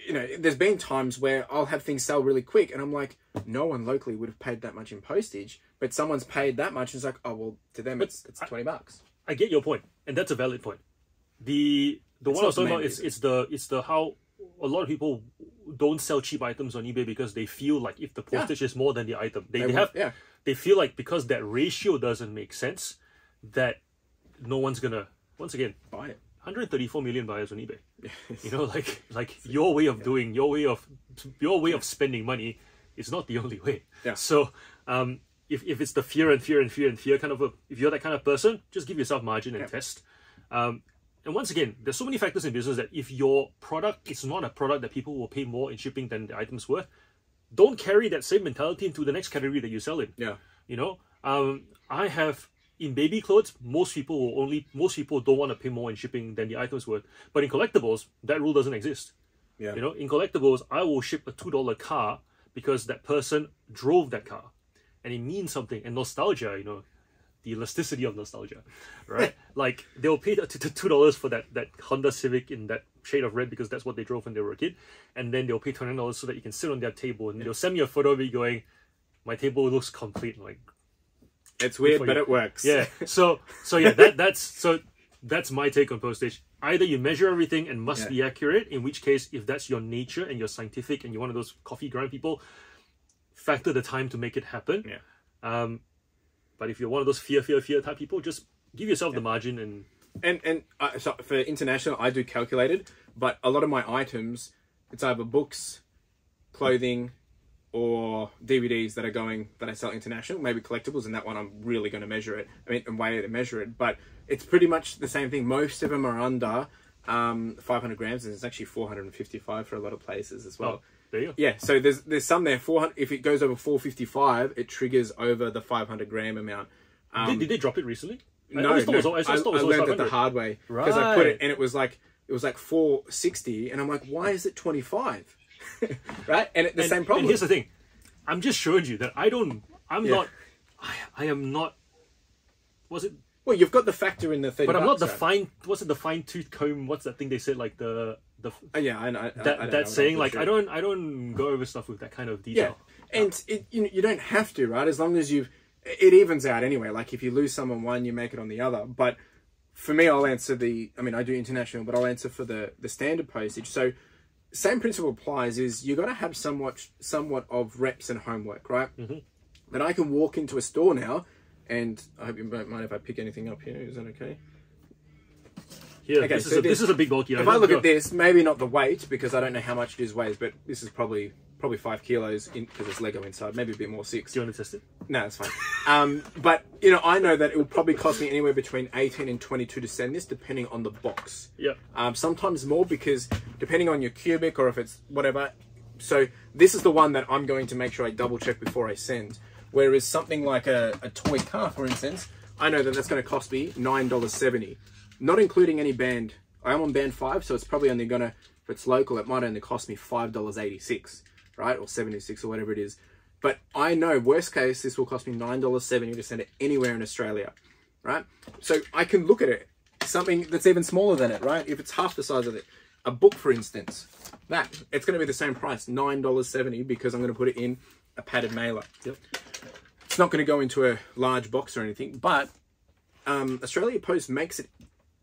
You know, there's been times where I'll have things sell really quick, and I'm like, no one locally would have paid that much in postage, but someone's paid that much, and it's like, oh well, to them it's it's twenty bucks. I get your point, and that's a valid point. The the one I was talking about is it's the it's the how a lot of people don't sell cheap items on eBay because they feel like if the postage is more than the item, they, They they have yeah. they feel like because that ratio doesn't make sense, that no one's gonna once again Buy it. 134 million buyers on eBay. You know, like like your way of doing, your way of your way of spending money is not the only way. Yeah. So um, if, if it's the fear and fear and fear and fear kind of a, if you're that kind of person, just give yourself margin and Yeah. test. Um, and once again, there's so many factors in business that if your product is not a product that people will pay more in shipping than the item's worth, don't carry that same mentality into the next category that you sell in. Yeah. You know, um, I have in baby clothes, most people will only most people don't want to pay more in shipping than the items worth. But in collectibles, that rule doesn't exist. Yeah. You know, in collectibles, I will ship a two dollar car because that person drove that car, and it means something. And nostalgia, you know, the elasticity of nostalgia, right? like they'll pay two dollars for that that Honda Civic in that shade of red because that's what they drove when they were a kid, and then they'll pay twenty dollars so that you can sit on their table, and they'll send me a photo of you going, "My table looks complete." I'm like, It's weird, but you. it works. yeah. So so yeah, that that's so that's my take on postage. Either you measure everything and must Yeah. be accurate, in which case, if that's your nature and you're scientific and you're one of those coffee grind people, factor the time to make it happen. Yeah. Um, but if you're one of those fear, fear, fear type people, just give yourself the margin and And and uh, so for international, I do calculated, but a lot of my items, it's either books, clothing, or DVDs that are going that I sell international. Maybe collectibles, and that one I'm really going to measure it. I mean, and way to measure it, but it's pretty much the same thing. Most of them are under um, 500 grams, and it's actually 455 for a lot of places as well. oh, there you go. Yeah, so there's there's some there. 400. If it goes over 455, it triggers over the 500 gram amount. Um, did, did they drop it recently? No, thought no. it was, I, always I, thought it was I learned it the hard way because I put it and it was like it was like 460, and I'm like, why is it 25? right, and it, the and, same problem. And here's the thing, I'm just showing you that I don't. I'm Yeah. not. I, I am not. Was it well, you've got the factor in the 30. But I'm not the right? fine. What's it? The fine tooth comb. What's that thing they said? Like the the Uh, yeah, I. I- I that know, that saying. Like sure. I don't I don't go over stuff with that kind of detail. Yeah, and it, you you don't have to, right? As long as you've it evens out anyway. Like if you lose some on one, you make it on the other. But for me, I'll answer the. I mean, I do international, but I'll answer for the the standard postage. So same principle applies. Is you got to have somewhat somewhat of reps and homework, right? Mm-hmm. But I can walk into a store now, and I hope you don't mind if I pick anything up here. Is that okay? Yeah, Okay, this, so is a, this- this is a big bulky If. I look Go. at this, maybe not the weight because I don't know how much it is weighs, but this is probably probably five kilos because it's Lego inside. Maybe a bit more six. Do you want to test it? No, it's fine. um, but you know, I know that it will probably cost me anywhere between eighteen and twenty-two to send this, depending on the box. Yeah. Um, sometimes more because depending on your cubic or if it's whatever. So this is the one that I'm going to make sure I double check before I send. Whereas something like a, a toy car, for instance, I know that that's going to cost me nine dollars seventy, not including any band. I am on band five, so it's probably only going to, if it's local, it might only cost me five dollars eighty six, right, or seventy six or whatever it is. But I know worst case this will cost me nine dollars seventy to send it anywhere in Australia, right? So I can look at it, something that's even smaller than it, right? If it's half the size of it, a book, for instance, that it's going to be the same price, nine dollars seventy, because I'm going to put it in a padded mailer. Yep. It's not going to go into a large box or anything, but um, Australia Post makes it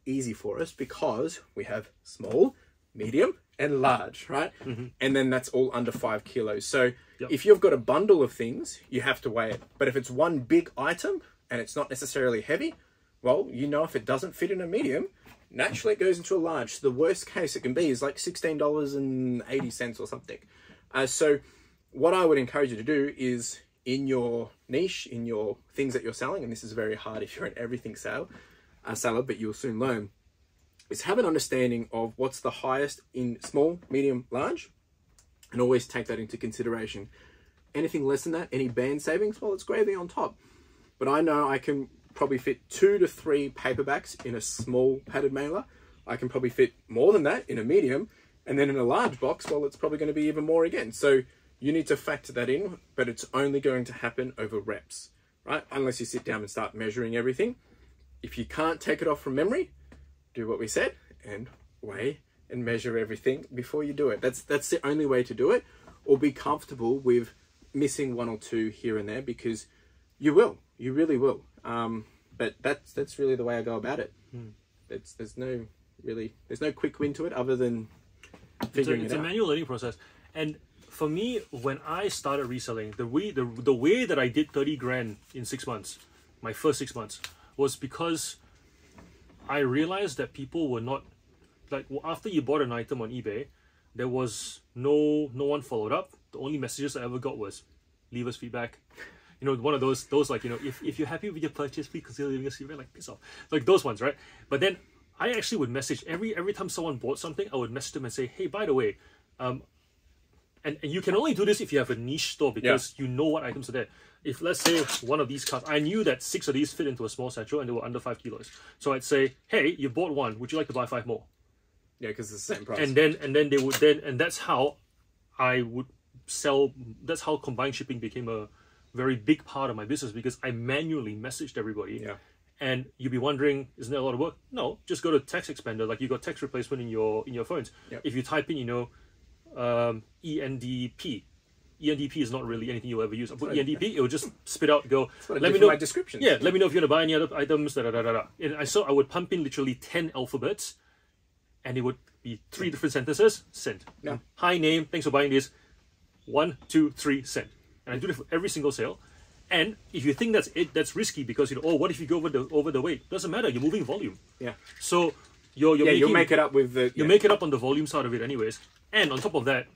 easy for us because we have small, medium, and large, right? And then that's all under five kilos. So Yep. if you've got a bundle of things, you have to weigh it. But if it's one big item and it's not necessarily heavy, well, you know if it doesn't fit in a medium, naturally it goes into a large. So the worst case it can be is like sixteen dollars and eighty cents or something. Uh, so what I would encourage you to do is in your niche, in your things that you're selling, and this is very hard if you're an everything sale, uh, seller, but you'll soon learn, is have an understanding of what's the highest in small, medium, large, and always take that into consideration. Anything less than that, any band savings, well, it's gravy on top. But I know I can probably fit two to three paperbacks in a small padded mailer. I can probably fit more than that in a medium, and then in a large box, well, it's probably going to be even more again. So you need to factor that in, but it's only going to happen over reps, right? Unless you sit down and start measuring everything. If you can't take it off from memory, do what we said and weigh and measure everything before you do it. That's that's the only way to do it, or be comfortable with missing one or two here and there because you will, you really will. Um, but that's that's really the way I go about it. It's there's no really there's no quick win to it other than it's a, figuring it's it a manual learning process. And for me, when I started reselling, the way the, the way that I did 30 grand in six months, my first six months, was because I realized that people were not like after you bought an item on eBay, there was no no one followed up. The only messages I ever got was leave us feedback. You know, one of those those like, you know, if, if you're happy with your purchase, please consider leaving us feedback, like piss off. Like those ones, right? But then I actually would message every every time someone bought something, I would message them and say, Hey, by the way, um and, and you can only do this if you have a niche store because you know what items are there. If let's say one of these cards, I knew that six of these fit into a small satchel and they were under five kilos. So I'd say, Hey, you bought one, would you like to buy five more? Yeah, because it's the same price. and then and then they would then and that's how I would sell. That's how combined shipping became a very big part of my business because I manually messaged everybody. Yeah. And you'd be wondering, isn't that a lot of work? No, just go to text expander. Like you got text replacement in your in your phones. Yep. If you type in, you know, um, ENDP. ENDP is not really anything you'll ever use. I put ENDP, it will just spit out, go, let me know. my description. Yeah, let me know if you want to buy any other items, da da da da da. And I saw I would pump in literally 10 alphabets and it would be three different sentences, send. Yeah. Hi name, thanks for buying this. One, two, three, send. And I do it for every single sale. And if you think that's it, that's risky because you know, oh, what if you go over the over the weight? Doesn't matter, you're moving volume. yeah, So you're you're yeah, making, you'll make it up with the. you yeah. make it up on the volume side of it anyways. And on top of that,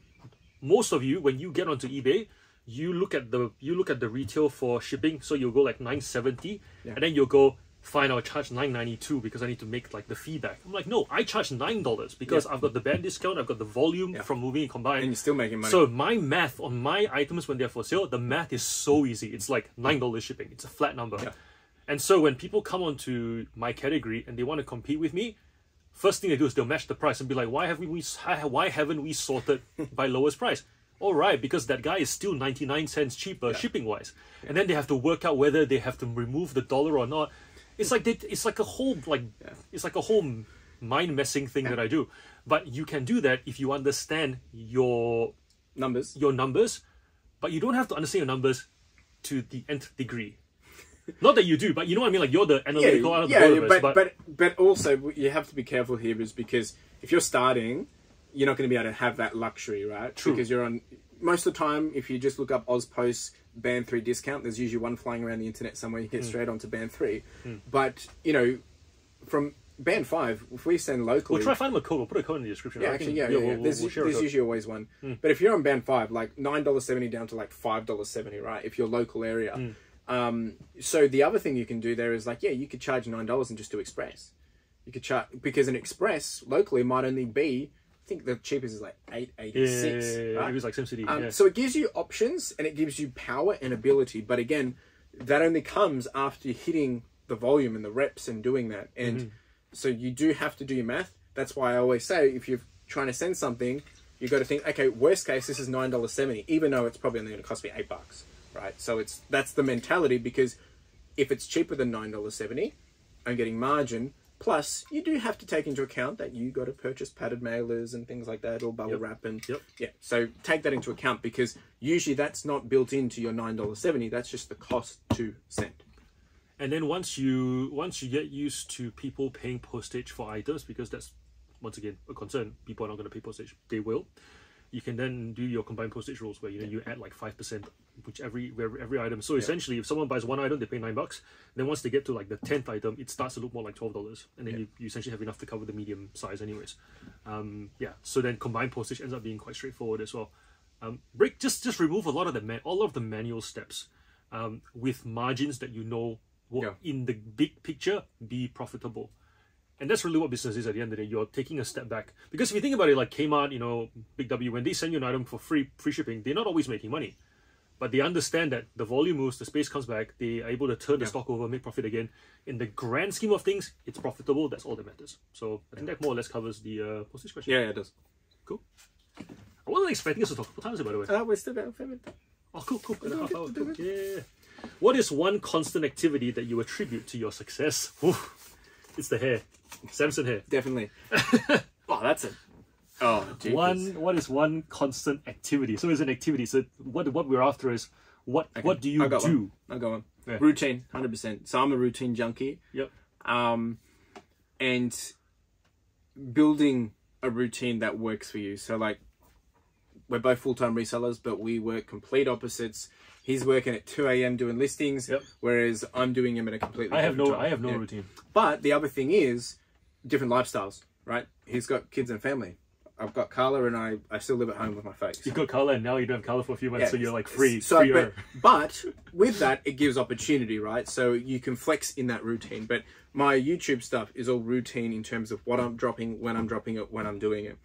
most of you, when you get onto eBay, you look at the you look at the retail for shipping, so you'll go like 970 and then you'll go, fine, I'll charge 992 because I need to make like the feedback. I'm like, no, I charge nine dollars because I've got the band discount, I've got the volume from moving and combined. and you're still making money. So my math on my items when they're for sale, the math is so easy. It's like nine dollars shipping. It's a flat number. And so when people come onto my category and they want to compete with me, first thing they do is they'll match the price and be like, why haven't we why haven't we sorted by lowest price? All right, because that guy is still 99 cents cheaper shipping wise. And then they have to work out whether they have to remove the dollar or not. It's like they, it's like a whole like it's like a whole mind messing thing that I do. But you can do that if you understand your numbers. your numbers, but you don't have to understand your numbers to the nth degree. Not that you do, but you know what I mean. Like you're the Yeah, analytical out of yeah, the yeah, us, but, but but also you have to be careful here is because if you're starting you're not going to be able to have that luxury, right? True. Because you're on most of the time. If you just look up AusPost band three discount, there's usually one flying around the internet somewhere. You get Hmm. straight onto band three, but you know, from band five, if we send locally, We'll try to find them a code. We'll put a code in the description. yeah, actually, yeah, yeah. we'll- yeah. we'll- There's, we'll there's. Hmm. usually always one. But if you're on band five, like nine dollars seventy down to like five dollars seventy, right? If you're local area. Um, so the other thing you can do there is like, yeah, you could charge nine dollars and just do express. You could charge because an express locally might only be, I think the cheapest is like eight eighty six. yeah, yeah, yeah. right? It was like SimCity. Um, yeah. So it gives you options and it gives you power and ability. But again, that only comes after hitting the volume and the reps and doing that. And Mm-hmm. so you do have to do your math. That's why I always say if you're trying to send something, you got to think, okay, worst case, this is nine dollars seventy, even though it's probably only going to cost me eight bucks, right? So it's that's the mentality because if it's cheaper than nine dollars seventy, I'm getting margin. Plus, you do have to take into account that you got to purchase padded mailers and things like that, or bubble Yep. wrap and Yep. yeah. So take that into account because usually that's not built into your nine dollars seventy. That's just the cost to send. And then once you once you get used to people paying postage for items, because that's once again a concern, people are not going to pay postage. They will. You can then do your combined postage rules where you know you add like five percent which every every, every item. So essentially, if someone buys one item, they pay nine bucks. Then once they get to like the tenth item, it starts to look more like twelve dollars, and then you, you essentially have enough to cover the medium size, anyways. Um, yeah. So then combined postage ends up being quite straightforward as well. Um, break just just remove a lot of the man all of the manual steps um, with margins that you know will Yeah. in the big picture be profitable. And that's really what business is at the end of the day. You're taking a step back. Because if you think about it, like Kmart, you know, Big W, when they send you an item for free free shipping, they're not always making money. But they understand that the volume moves, the space comes back, they are able to turn the stock over, make profit again. In the grand scheme of things, it's profitable. That's all that matters. So I think that more or less covers the uh, postage question. Yeah, yeah, it does. Cool. I wasn't expecting us to talk. What time is it, by the way? Uh, we're still about five minutes. Oh, cool, cool. Good half hour. Cool. Yeah. What is one constant activity that you attribute to your success? Oof. It's the hair. Samson hair. Definitely. oh, that's it. Oh, jeepers. One. What is one constant activity? So it's an activity. So what what we're after is what what do you I got do? One. I got one. Yeah. Routine, hundred percent. So I'm a routine junkie. Yep. um, and building a routine that works for you. So like, we're both full time resellers, but we work complete opposites. He's working at two a.m. doing listings, Yep. whereas I'm doing them at a completely. I have no time. I have no Yeah. routine. But the other thing is, different lifestyles, right? He's got kids and family. I've got Carla, and I, I still live at home with my face. You've got Carla and now you don't have Carla for a few months, Yeah. so you're like free. So, freer. but, but with that, it gives opportunity, right? So you can flex in that routine. But my YouTube stuff is all routine in terms of what I'm dropping, when I'm dropping it, when I'm doing it.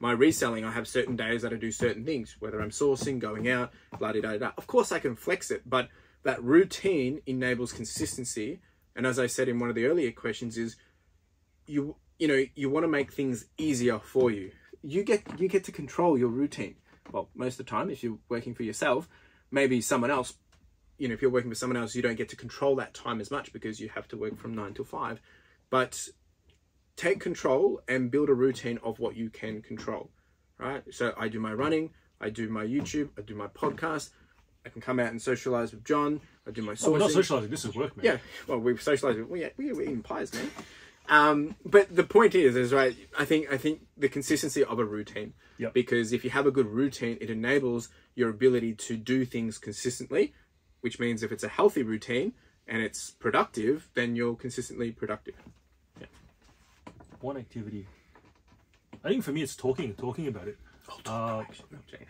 My reselling, I have certain days that I do certain things, whether I'm sourcing, going out, blah da da da. Of course, I can flex it, but that routine enables consistency. And as I said in one of the earlier questions, is you you know you want to make things easier for you. You get you get to control your routine. Well, most of the time, if you're working for yourself, maybe someone else. You know, if you're working for someone else, you don't get to control that time as much because you have to work from nine till five. But take control and build a routine of what you can control. Right. So I do my running, I do my YouTube, I do my podcast. I can come out and socialize with Jon. I do my sourcing. Oh, we're not socializing. This is work, man. Yeah, well, we've socialized. We we were eating pies, man. Um, but the point is, is right. I think I think the consistency of a routine. Yep. Because if you have a good routine, it enables your ability to do things consistently, which means if it's a healthy routine and it's productive, then you're consistently productive. Yeah. One activity. I think for me, it's talking, talking about it. Uh, No, Jay.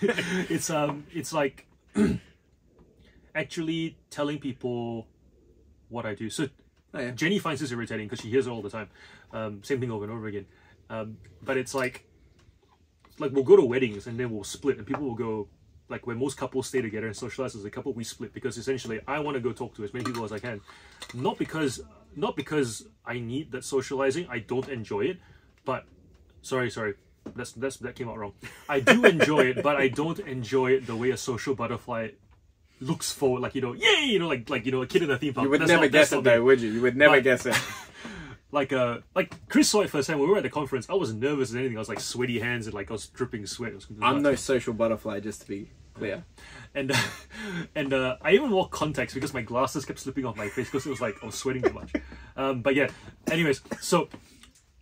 it's um it's like actually telling people what I do. So Oh, yeah. Jenny finds this irritating because she hears it all the time. Um, same thing over and over again. Um, but it's like like we'll go to weddings and then we'll split and people will go like when most couples stay together and socialize as a couple we split because essentially I want to go talk to as many people as I can. Not because not because I need that socializing, I don't enjoy it, but sorry, sorry. That's that's that came out wrong. I do enjoy it, but I don't enjoy it the way a social butterfly looks forward, like you know, yay, you know, like like you know, a kid in a theme park. You would That's never not- guess it though, would you? You would never But- guess it. like uh like Chris saw it first time when we were at the conference. I was nervous as anything. I was like sweaty hands and like I was dripping sweat. Was I'm no social butterfly, just to be clear. and uh, and uh, I even wore contacts because my glasses kept slipping off my face because it was like I was sweating too much. Um, but yeah, anyways, so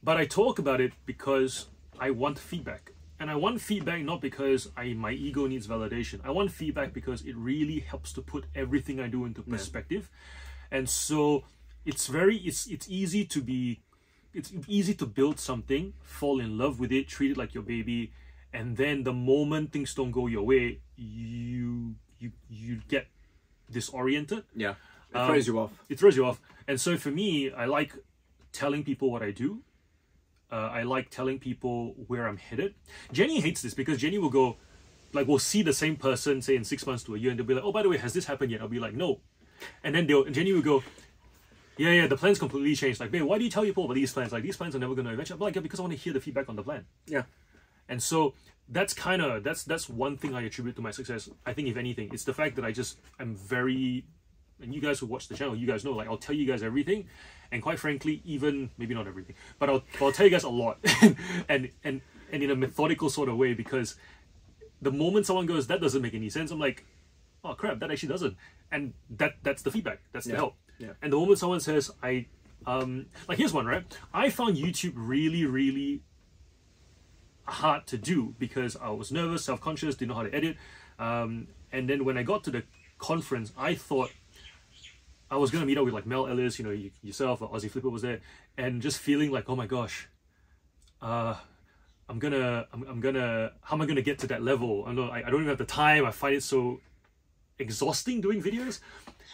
but I talk about it because I want feedback. And I want feedback not because I my ego needs validation. I want feedback because it really helps to put everything I do into perspective. And so it's very it's it's easy to be it's easy to build something, fall in love with it, treat it like your baby, and then the moment things don't go your way, you you you get disoriented. Yeah. It Um, throws you off. It throws you off. And so for me, I like telling people what I do. Uh, I like telling people where I'm headed. Jenny hates this because Jenny will go, like, we'll see the same person, say in six months to a year, and they'll be like, oh, by the way, has this happened yet? I'll be like, no. And then they'll, Jenny will go, yeah, yeah, the plan's completely changed. Like, babe, why do you tell people about these plans? Like, these plans are never going to eventually. I'm like, yeah, because I want to hear the feedback on the plan. Yeah. And so that's kind of that's that's one thing I attribute to my success. I think if anything, it's the fact that I just I'm very and you guys who watch the channel, you guys know like I'll tell you guys everything, and quite frankly, even maybe not everything, but I'll I'll tell you guys a lot, and and and in a methodical sort of way because the moment someone goes that doesn't make any sense, I'm like, oh crap, that actually doesn't, and that that's the feedback, that's the help, Yeah. and the moment someone says I. Um, like here's one right i found youtube really really hard to do because I was nervous, self conscious, didn't know how to edit. Um, and then when I got to the conference, I thought I was gonna meet up with like Mel Ellis, you know, you, yourself, or Aussie Flipper was there, and just feeling like, oh my gosh, uh, I'm gonna, I'm, I'm gonna, how am I gonna get to that level? I know I, I don't even have the time. I find it so exhausting doing videos.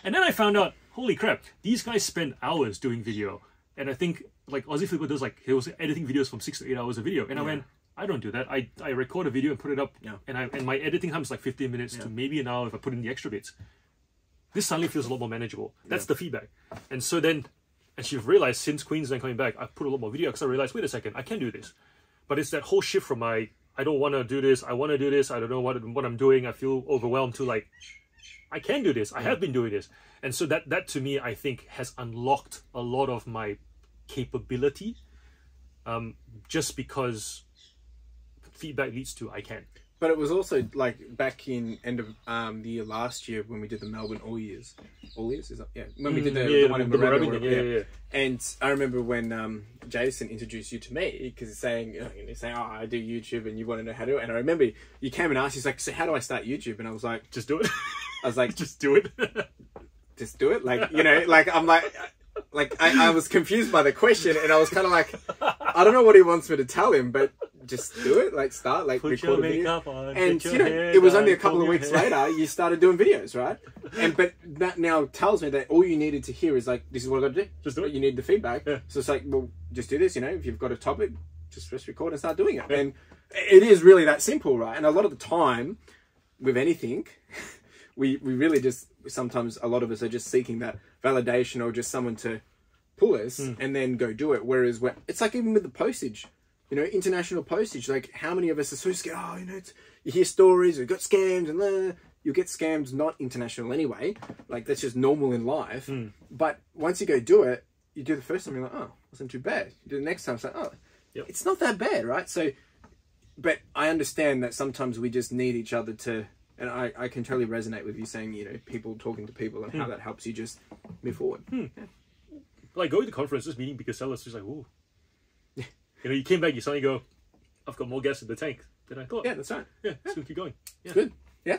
And then I found out, holy crap, these guys spend hours doing video. And I think like Aussie Flipper does like he was editing videos from six to eight hours a video. And I went, I don't do that. I, I record a video and put it up. Yeah. And I and my editing time is like 15 minutes to maybe an hour if I put in the extra bits. This suddenly feels a lot more manageable. That's the feedback. And so then and you've realized since Queensland coming back, I've put a lot more video because I realized, wait a second, I can do this. But it's that whole shift from my I don't want to do this, I want to do this, I don't know what what I'm doing, I feel overwhelmed to like I can do this. I have been doing this. And so that that to me I think has unlocked a lot of my capability um just because feedback leads to I can. But it was also like back in end of um, the year last year when we did the Melbourne All Ears. All Ears is that yeah? When we did the, Mm, yeah, the one in the Moorabbin, Moorabbin yeah, yeah, yeah. And I remember when um, Jason introduced you to me because he's saying, you know, he's saying, "Oh, I do YouTube," and you want to know how to. do it. And I remember you came and asked, he's like, "So how do I start YouTube?" And I was like, Just do it. "I was like, just do it. just do it." Like you know, like I'm like. Like I, I was confused by the question, and I was kind of like, I don't know what he wants me to tell him, but just do it. Like start, like Put record your a video. on. and you know, it was only a couple of weeks hair. later you started doing videos, right? And but that now tells me that all you needed to hear is like, this is what I got to do. Just do it. You need the feedback. Yeah. So it's like, well, just do this. You know, if you've got a topic, just press record and start doing it. And it is really that simple, right? And a lot of the time, with anything, we we really just sometimes a lot of us are just seeking that validation or just someone to pull us Hmm. and then go do it. Whereas when it's like even with the postage, you know, international postage. Like how many of us are so scared? Oh, you know, it's, you hear stories, we got scammed, and uh, you get scammed not international anyway. Like that's just normal in life. Hmm. But once you go do it, you do the first time, you're like, oh, wasn't too bad. You do the next time, it's like, oh, Yep. it's not that bad, right? So, but I understand that sometimes we just need each other to. And I, I can totally resonate with you saying, you know, people talking to people and how Hmm. that helps you just move forward. like going to conferences, meeting because sellers just like, oh, you know, you came back, you suddenly go, I've got more gas in the tank than I thought. Yeah, that's right. yeah, just gonna keep going. Yeah, Good. Yeah.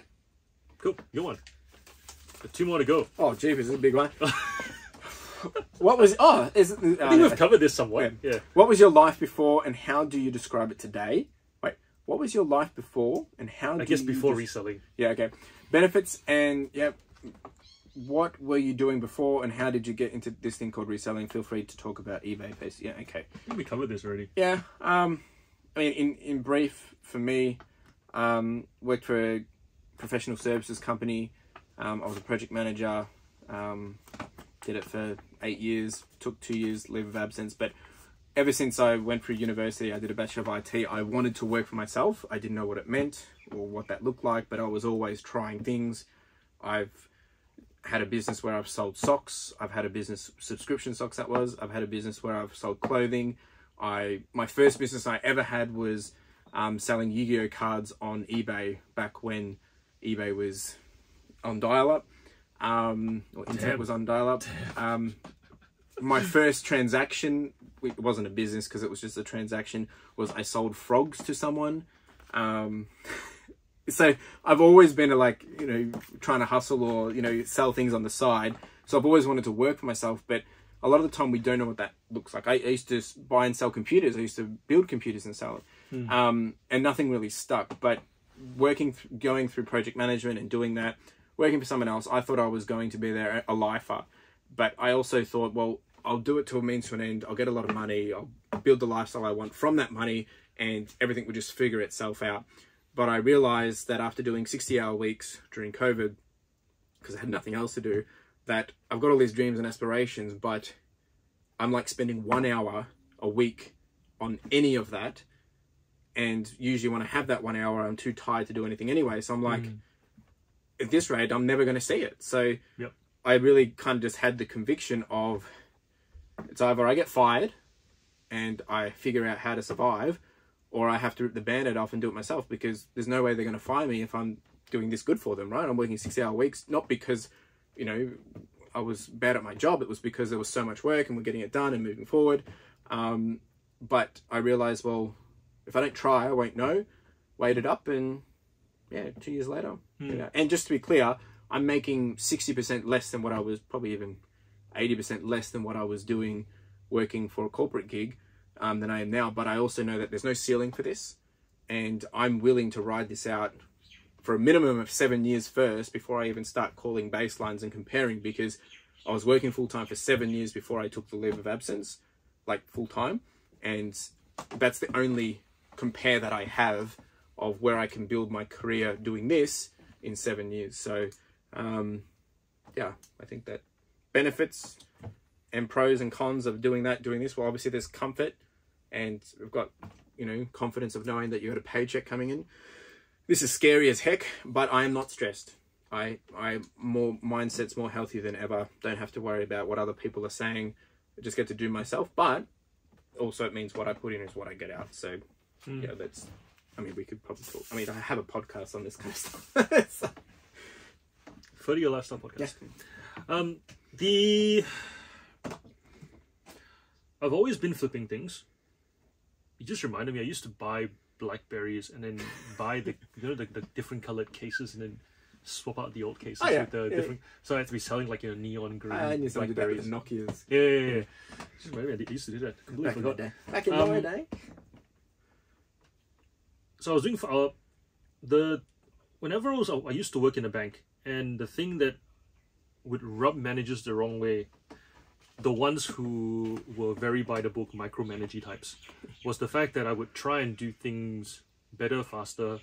cool. Good one. Got two more to go. Oh, jeepers, this is a big one. what was oh? Is it, I think uh, we've covered this somewhat. Yeah. what was your life before, and how do you describe it today? What was your life before, and how? I guess you before des- reselling. Yeah. Okay. Benefits and yeah. What were you doing before, and how did you get into this thing called reselling? Feel free to talk about eBay. Basically. Yeah. Okay. We covered this already. Yeah. Um, I mean, in in brief, for me, um, worked for a professional services company. Um, I was a project manager. Um, did it for eight years. Took two years leave of absence, but ever since I went through university, I did a bachelor of IT. I wanted to work for myself. I didn't know what it meant or what that looked like, but I was always trying things. I've had a business where I've sold socks. I've had a business subscription socks that was. I've had a business where I've sold clothing. I my first business I ever had was um, selling Yu-Gi-Oh cards on eBay back when eBay was on dial-up, um, or internet Damn. was on dial-up. Um, my first transaction it wasn't a business because it was just a transaction. Was I sold frogs to someone? Um, so I've always been a, like you know trying to hustle or you know sell things on the side. So I've always wanted to work for myself, but a lot of the time we don't know what that looks like. I, I used to buy and sell computers. I used to build computers and sell it, um, and nothing really stuck. But working, th- going through project management and doing that, working for someone else, I thought I was going to be there a lifer. But I also thought, well, I'll do it to a means to an end. I'll get a lot of money. I'll build the lifestyle I want from that money, and everything will just figure itself out. But I realized that after doing 60 hour weeks during COVID, because I had nothing else to do, that I've got all these dreams and aspirations, but I'm like spending one hour a week on any of that. And usually when I have that one hour, I'm too tired to do anything anyway. So I'm like, mm. at this rate, I'm never going to see it. So Yep. I really kind of just had the conviction of it's either I get fired and I figure out how to survive, or I have to rip the band-aid off and do it myself because there's no way they're going to fire me if I'm doing this good for them, right? I'm working six hour weeks, not because, you know, I was bad at my job. It was because there was so much work and we're getting it done and moving forward. Um, but I realized, well, if I don't try, I won't know. It up and yeah, two years later. Yeah. And just to be clear, I'm making 60% less than what I was, probably even 80% less than what I was doing working for a corporate gig um, than I am now. But I also know that there's no ceiling for this. And I'm willing to ride this out for a minimum of seven years first before I even start calling baselines and comparing because I was working full time for seven years before I took the leave of absence, like full time. And that's the only compare that I have of where I can build my career doing this in seven years. So, um, yeah, I think that benefits and pros and cons of doing that, doing this. Well, obviously there's comfort, and we've got you know confidence of knowing that you got a paycheck coming in. This is scary as heck, but I am not stressed. I I more mindset's more healthy than ever. Don't have to worry about what other people are saying. I just get to do myself, but also it means what I put in is what I get out. So yeah, that's. I mean, we could probably talk. I mean, I have a podcast on this kind of stuff. so, Further Your Lifestyle podcast. yeah. Um, the I've always been flipping things. You just reminded me. I used to buy blackberries and then buy the you know the, the different colored cases and then swap out the old cases Oh, yeah. with the Yeah, different. So I had to be selling like you know neon green I knew something about blackberries. the Nokia's Yeah, yeah, yeah. Just reminded me, I used to do that. Completely back in the forgot. day. Back in Um, my day. so I was doing for uh, the whenever I was I used to work in a bank, and the thing that would rub managers the wrong way, the ones who were very by the book micromanagey types, was the fact that I would try and do things better, faster.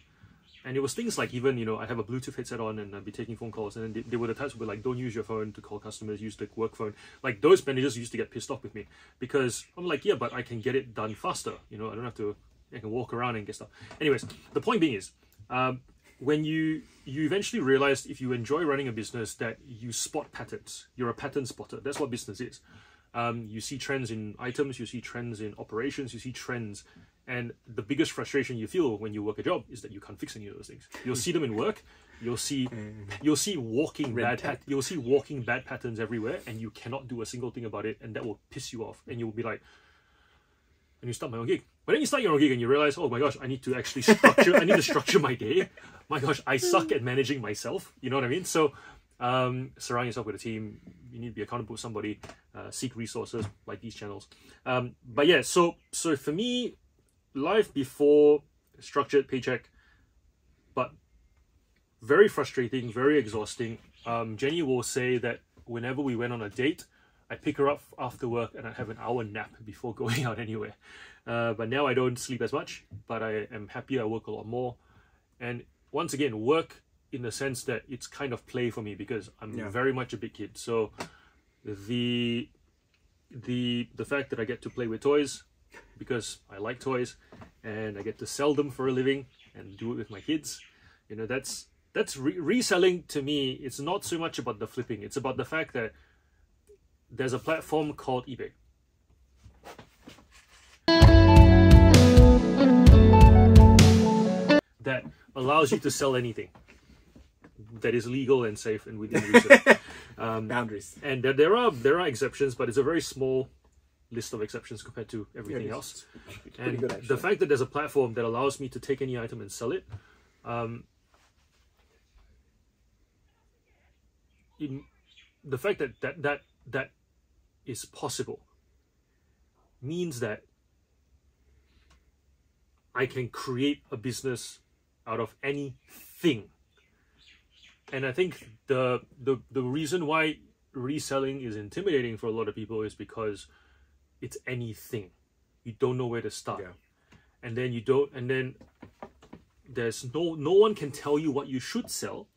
And it was things like even, you know, I'd have a Bluetooth headset on and I'd be taking phone calls. And they, they were the types who were like, don't use your phone to call customers, use the work phone. Like those managers used to get pissed off with me because I'm like, yeah, but I can get it done faster. You know, I don't have to, I can walk around and get stuff. Anyways, the point being is, um, when you you eventually realize if you enjoy running a business that you spot patterns. You're a pattern spotter. That's what business is. Um, you see trends in items you see trends in operations you see trends. And the biggest frustration you feel when you work a job is that you can't fix any of those things. You'll see them in work. You'll see you'll see walking bad pat- you'll see walking bad patterns everywhere and you cannot do a single thing about it and that will piss you off. And you'll be like and you start my own gig. But then you start your own gig and you realize, oh my gosh, I need to actually structure. I need to structure my day. My gosh, I suck at managing myself. You know what I mean? So, um, surround yourself with a team. You need to be accountable with somebody. Uh, seek resources like these channels. Um, but yeah, so so for me, life before structured paycheck, but very frustrating, very exhausting. Um, Jenny will say that whenever we went on a date, I pick her up after work and I have an hour nap before going out anywhere. Uh, but now I don't sleep as much, but I am happier. I work a lot more. And once again, work in the sense that it's kind of play for me because I'm Yeah. very much a big kid. So the the the fact that I get to play with toys because I like toys and I get to sell them for a living and do it with my kids, you know, that's that's re- reselling to me. It's not so much about the flipping. It's about the fact that there's a platform called eBay. That allows you to sell anything that is legal and safe and within reason. Boundaries. and there, there are there are exceptions, but it's a very small list of exceptions compared to everything it's- else. And good the fact that there's a platform that allows me to take any item and sell it, um, in, the fact that that that that is possible means that I can create a business out of anything. And I think the the the reason why reselling is intimidating for a lot of people is because it's anything. You don't know where to start. Yeah. And then you don't and then there's no no one can tell you what you should sell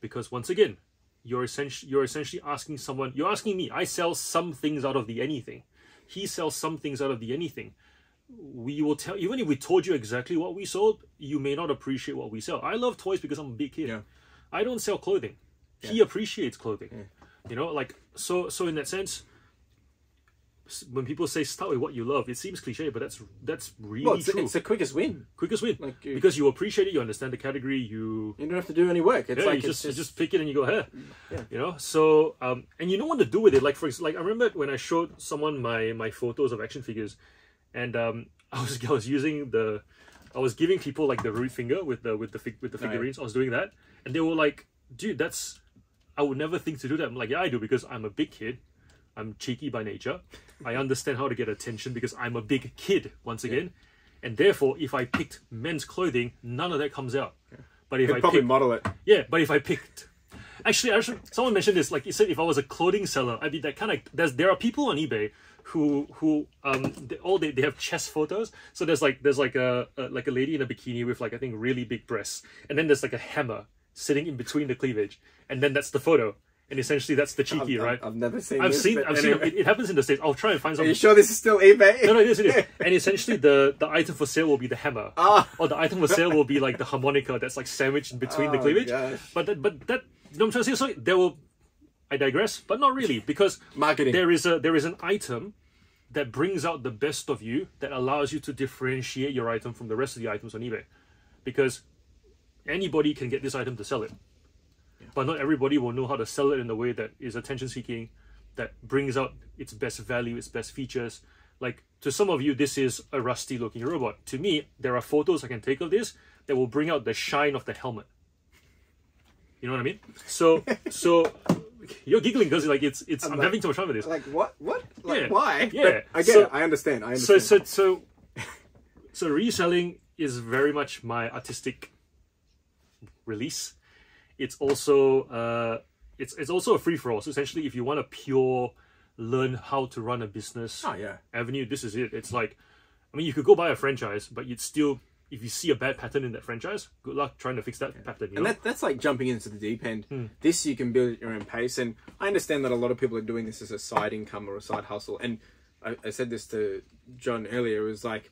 because once again, you're essentially you're essentially asking someone you're asking me, I sell some things out of the anything. He sells some things out of the anything. We will tell even if we told you exactly what we sold you may not appreciate what we sell. I love toys because i'm a big kid. Yeah. i don't sell clothing. He appreciates clothing. You know like so so in that sense when people say start with what you love it seems cliche but that's that's really Well, it's, true it's the quickest win. quickest win like you- because you appreciate it you understand the category you You don't have to do any work. It's yeah, like you it's just, you just pick it and you go here. You know, so um, and you know what to do with it. Like for like I remember when I showed someone my my photos of action figures, and um, I was I was using the, I was giving people like the root finger with the with the fig, with the yeah. figurines. I was doing that, and they were like, "Dude, that's," I would never think to do that. I'm like, "Yeah, I do because I'm a big kid." I'm cheeky by nature. I understand how to get attention because I'm a big kid once again, and therefore, if I picked men's clothing, none of that comes out. But if I probably pick model it. yeah, but if I picked, actually, actually, someone mentioned this. Like you said, if I was a clothing seller, I'd be that kind of. There's there are people on eBay who who um they, all they, they have chest photos. So there's like there's like a, a like a lady in a bikini with like I think really big breasts, and then there's like a hammer sitting in between the cleavage, and then that's the photo, and essentially that's the cheeky, I've, right? I've never seen. I've this, seen I've anyway. seen it, it happens in the states. I'll try and find Are some. you sure this is still eBay? No, no, it is, it is. And essentially, the the item for sale will be the hammer, Ah. or the item for sale will be like the harmonica that's like sandwiched in between the Oh, cleavage. gosh. But that, but that, you know what I'm trying to say? So there will, I digress, but not really because Marketing. there is a there is an item that brings out the best of you that allows you to differentiate your item from the rest of the items on eBay, because anybody can get this item to sell it, but not everybody will know how to sell it in a way that is attention seeking, that brings out its best value, its best features. Like to some of you, this is a rusty looking robot. To me, there are photos I can take of this that will bring out the shine of the helmet. You know what I mean? So, so you're giggling because like it's it's. I'm, like- having too much fun with this. Like what? What? Like Yeah. why? Yeah. But I get So- it. I understand. I understand. so so so so reselling is very much my artistic release it's also uh it's it's also a free for all so essentially if you want a pure learn how to run a business oh yeah. avenue this is it it's like i mean you could go buy a franchise but you'd still if you see a bad pattern in that franchise good luck trying to fix that pattern you And that, that's like jumping into the deep end. Hmm. This you can build at your own pace. And I understand that a lot of people are doing this as a side income or a side hustle. And I, I said this to Jon earlier. It was like,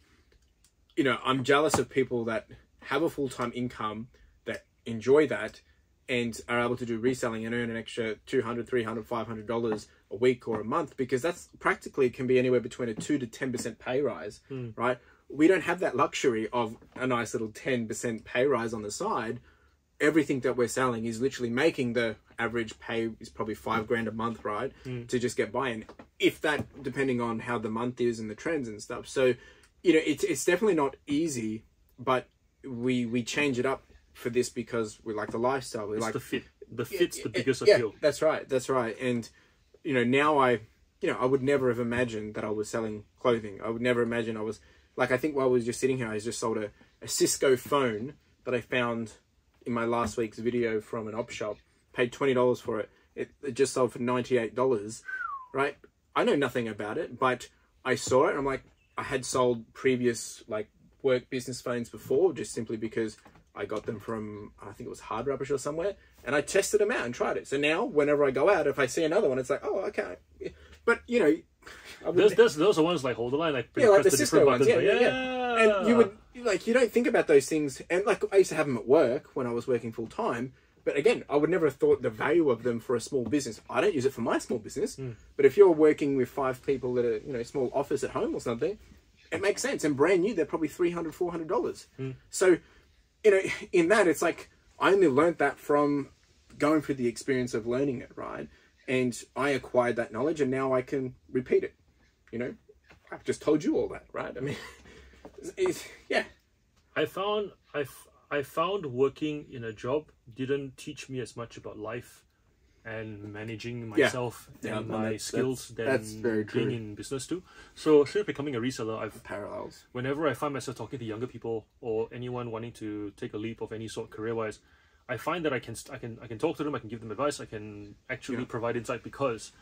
you know, I'm jealous of people that have a full time income that enjoy that and are able to do reselling and earn an extra 200 300 500 dollars a week or a month because that's practically can be anywhere between a 2 to 10% pay rise hmm. right we don't have that luxury of a nice little 10% pay rise on the side everything that we're selling is literally making the average pay is probably five grand a month, right? Hmm. To just get by. And if that, depending on how the month is and the trends and stuff. So, you know, it's, it's definitely not easy, but we, we change it up for this because we like the lifestyle. We it's like the fit the fit's the biggest yeah, appeal that's right. That's right. And you know, now I, you know, I would never have imagined that I was selling clothing. I would never imagine I was like. I think while I was just sitting here, I just sold a, a Cisco phone that I found in my last week's video from an op shop. Paid twenty dollars for it. it. It just sold for ninety eight dollars. Right. I know nothing about it, but I saw it and I'm like, I had sold previous like work business phones before, just simply because I got them from I think it was Hard Rubbish or somewhere, and I tested them out and tried it. So now, whenever I go out, if I see another one, it's like, oh, okay. But you know, There's, there's those are ones like hold the line like yeah, like the Cisco different ones, yeah, yeah, yeah. And you would like you don't think about those things, and like I used to have them at work when I was working full time. But again, I would never have thought the value of them for a small business. I don't use it for my small business, mm. but if you're working with five people at a you know small office at home or something, it makes sense. And brand new, they're probably $300, 400 dollars. Mm. So, you know, in that, it's like I only learned that from going through the experience of learning it, right? And I acquired that knowledge, and now I can repeat it. You know, I've just told you all that, right? I mean, it's, it's, yeah, I found I, I found working in a job didn't teach me as much about life and managing myself Yeah, and my that's- skills than that's- that's very being in business too. So since becoming a reseller, I've parallels. whenever I find myself talking to younger people or anyone wanting to take a leap of any sort career wise, I find that I can I can I can talk to them, I can give them advice, I can actually Yeah. provide insight because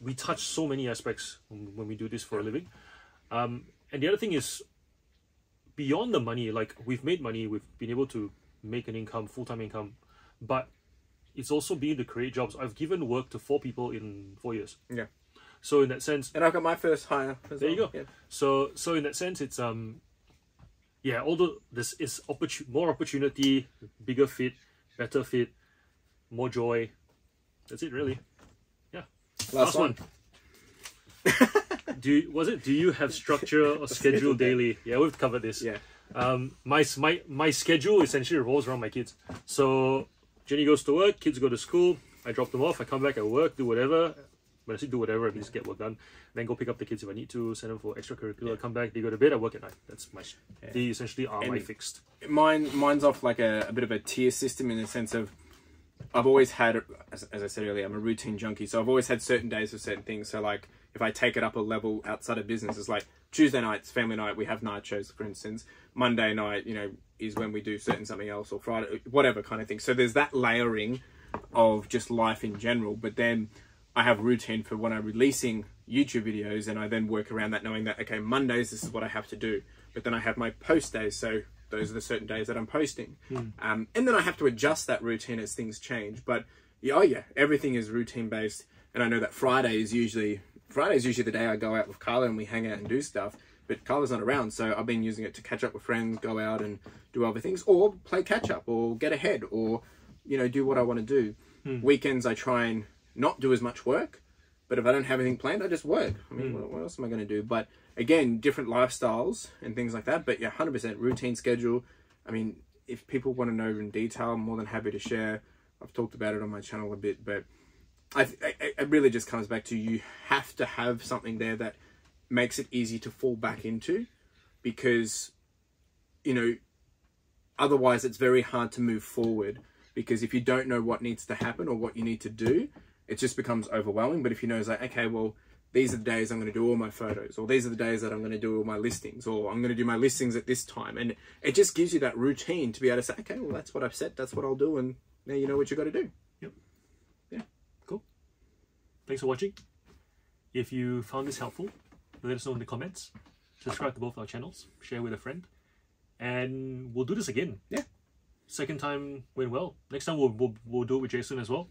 we touch so many aspects when when we do this for a living. Um, and the other thing is beyond the money, like we've made money, we've been able to make an income, full time income, but it's also been to create jobs. I've given work to four people in four years. Yeah. So in that sense, And I got my first hire. There you go. Yeah. So so in that sense, it's um, yeah. Although this is opportu- more opportunity, bigger fit, better fit, more joy. That's it, really. Yeah. Last, one. Do you, was it? Do you have structure or schedule daily? Yeah, we've covered this. Yeah. Um, my my my schedule essentially revolves around my kids. So Jenny goes to work, kids go to school. I drop them off. I come back at work, do whatever. When I say do whatever, I mean just get work done. Then go pick up the kids if I need to. Send them for extracurricular. Come back. They go to bed. I work at night. That's my. s They essentially are my fixed. Mine, mine's off like a, a bit of a tier system in the sense of I've always had, as, as I said earlier, I'm a routine junkie. So I've always had certain days for certain things. So like if I take it up a level outside of business, it's like Tuesday nights, family night, we have night shows, for instance. Monday night, you know, is when we do certain something else or Friday, whatever kind of thing. So there's that layering of just life in general. But then I have routine for when I'm releasing YouTube videos and I then work around that knowing that, okay, Mondays, this is what I have to do. But then I have my post days. So those are the certain days that I'm posting. Um, and then I have to adjust that routine as things change. But yeah, oh yeah, everything is routine based. And I know that Friday is usually, Friday is usually the day I go out with Carla and we hang out and do stuff. But Carla's not around, so I've been using it to catch up with friends, go out and do other things, or play catch up, or get ahead, or you know, do what I want to do. Hmm. Weekends, I try and not do as much work, but if I don't have anything planned, I just work. I mean, hmm. what, what else am I going to do? But again, different lifestyles and things like that. But yeah, hundred percent routine schedule. I mean, if people want to know in detail, I'm more than happy to share. I've talked about it on my channel a bit, but I, I it really just comes back to you have to have something there that makes it easy to fall back into, because you know otherwise it's very hard to move forward because if you don't know what needs to happen or what you need to do it just becomes overwhelming. But if you know it's like okay well these are the days i'm going to do all my photos or these are the days that i'm going to do all my listings or i'm going to do my listings at this time. And it just gives you that routine to be able to say okay well that's what i've set that's what i'll do and now you know what you've got to do Thanks for watching. If you found this helpful, let us know in the comments. Subscribe to both our channels. Share with a friend, and we'll do this again. Yeah. Second time went well. Next time we'll we'll, we'll do it with Jason as well.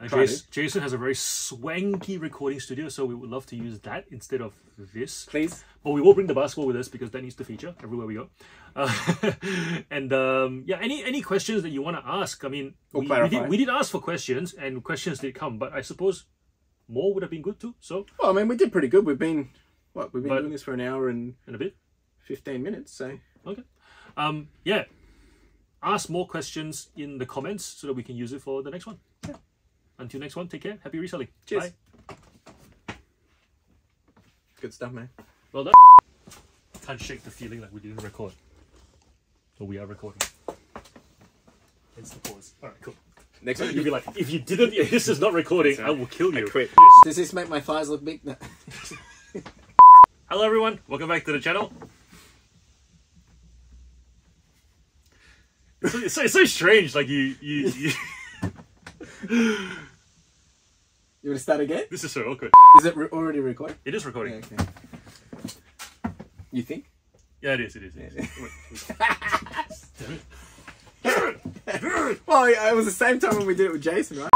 Uh, Try Jas- Jason has a very swanky recording studio, so we would love to use that instead of this. please But we will bring the basketball with us because that needs to feature everywhere we go. Uh, and um, yeah, any any questions that you want to ask? I mean, we, we did we did ask for questions, and questions did come, but I suppose more would have been good too. So well i mean we did pretty good we've been what we've been But- doing this for an hour and in a bit, 15 minutes so okay. Um, yeah, ask more questions in the comments so that we can use it for the next one. Yeah. Until next one, take care. Happy reselling. Cheers. Bye. good stuff man Well done. Can't shake the feeling like we didn't record. But we are recording. It's the pause. Alright, cool. Next time you'll be like, if you didn't, if this is not recording, I will kill you. I quit does this make my thighs look big no. Hello, everyone. Welcome back to the channel. It's so, it's so, it's so strange. Like you, you, you. you want to start again this is so awkward. is it re- already recording It is recording. okay you think Yeah, it is. It is. It is. Wait, wait. well, it was the same time when we did it with Jason, right?